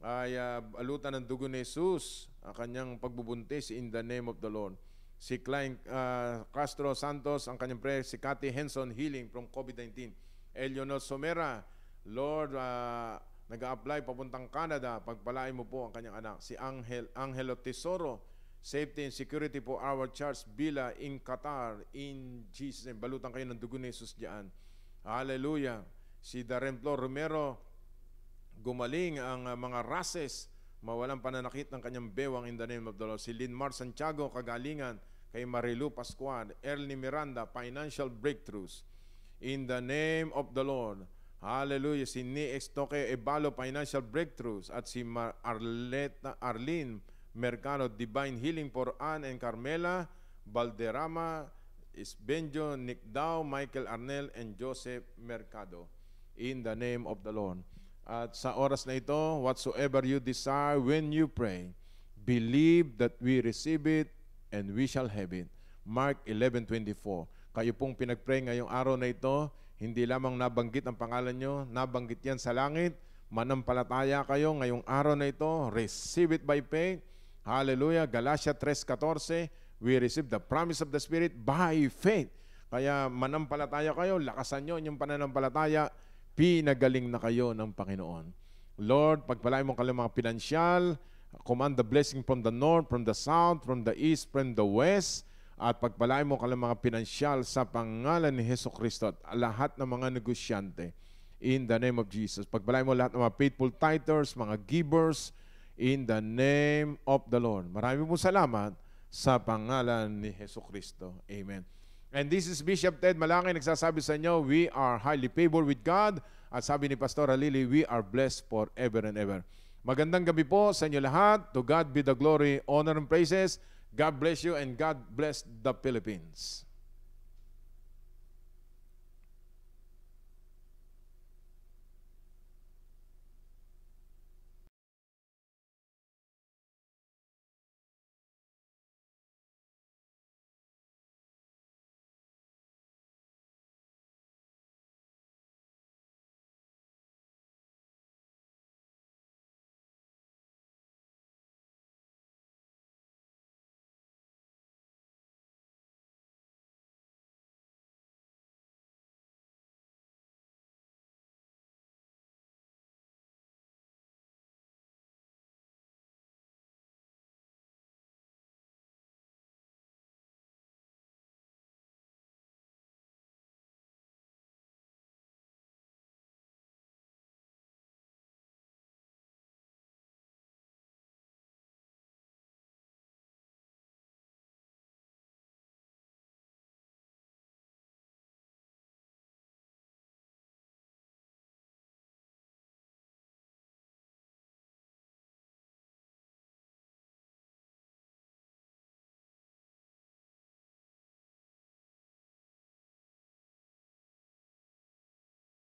ay uh, alutan ng dugo ni Jesus, ang kanyang pagbubuntis in the name of the Lord. Si Klein uh, Castro Santos, ang kanyang prayer, si Cathy Henson, healing from COVID-19. Eleanor Somera, Lord, uh, nag-a-apply papuntang Canada, pagpalain mo po ang kanyang anak. Si Angel, Angelo Tesoro, safety and security for our church, Bila in Qatar, in Jesus' name. Balutan kayo ng dugo ni Jesus diyan. Hallelujah si Daremplo Romero, gumaling ang uh, mga rases, mawalang pananakit ng kanyang bewang in the name of the Lord. Si Linmar Santiago, kagalingan, kay Marilu Pascual, Ernie Miranda, financial breakthroughs. In the name of the Lord. Hallelujah. Si Ni Extoke Ebalo, financial breakthroughs. At si Mar Arleta, Arlene Mercado, divine healing for Ann and Carmela, Valderrama, Isbenjo, Nick Dow, Michael Arnel, and Joseph Mercado in the name of the Lord. At sa oras na ito, whatsoever you desire when you pray, believe that we receive it and we shall have it. Mark 11.24 Kayo pong pinagpray ngayong araw na ito, hindi lamang nabanggit ang pangalan nyo, nabanggit yan sa langit, manampalataya kayo ngayong araw na ito, receive it by faith. Hallelujah. Galatia 3.14 We receive the promise of the Spirit by faith. Kaya manampalataya kayo, lakasan nyo inyong pananampalataya, pinagaling na kayo ng Panginoon. Lord, pagpalain mo kayo mga pinansyal, command the blessing from the north, from the south, from the east, from the west, at pagpalain mo kayo mga pinansyal sa pangalan ni Heso Kristo at lahat ng mga negosyante in the name of Jesus. Pagpalain mo lahat ng mga faithful tithers, mga givers, in the name of the Lord. Maraming po salamat sa pangalan ni Heso Kristo. Amen. And this is Bishop Ted Malangay nagsasabi sa inyo, we are highly favored with God. At sabi ni Pastor Lily, we are blessed forever and ever. Magandang gabi po sa inyo lahat. To God be the glory, honor, and praises. God bless you and God bless the Philippines.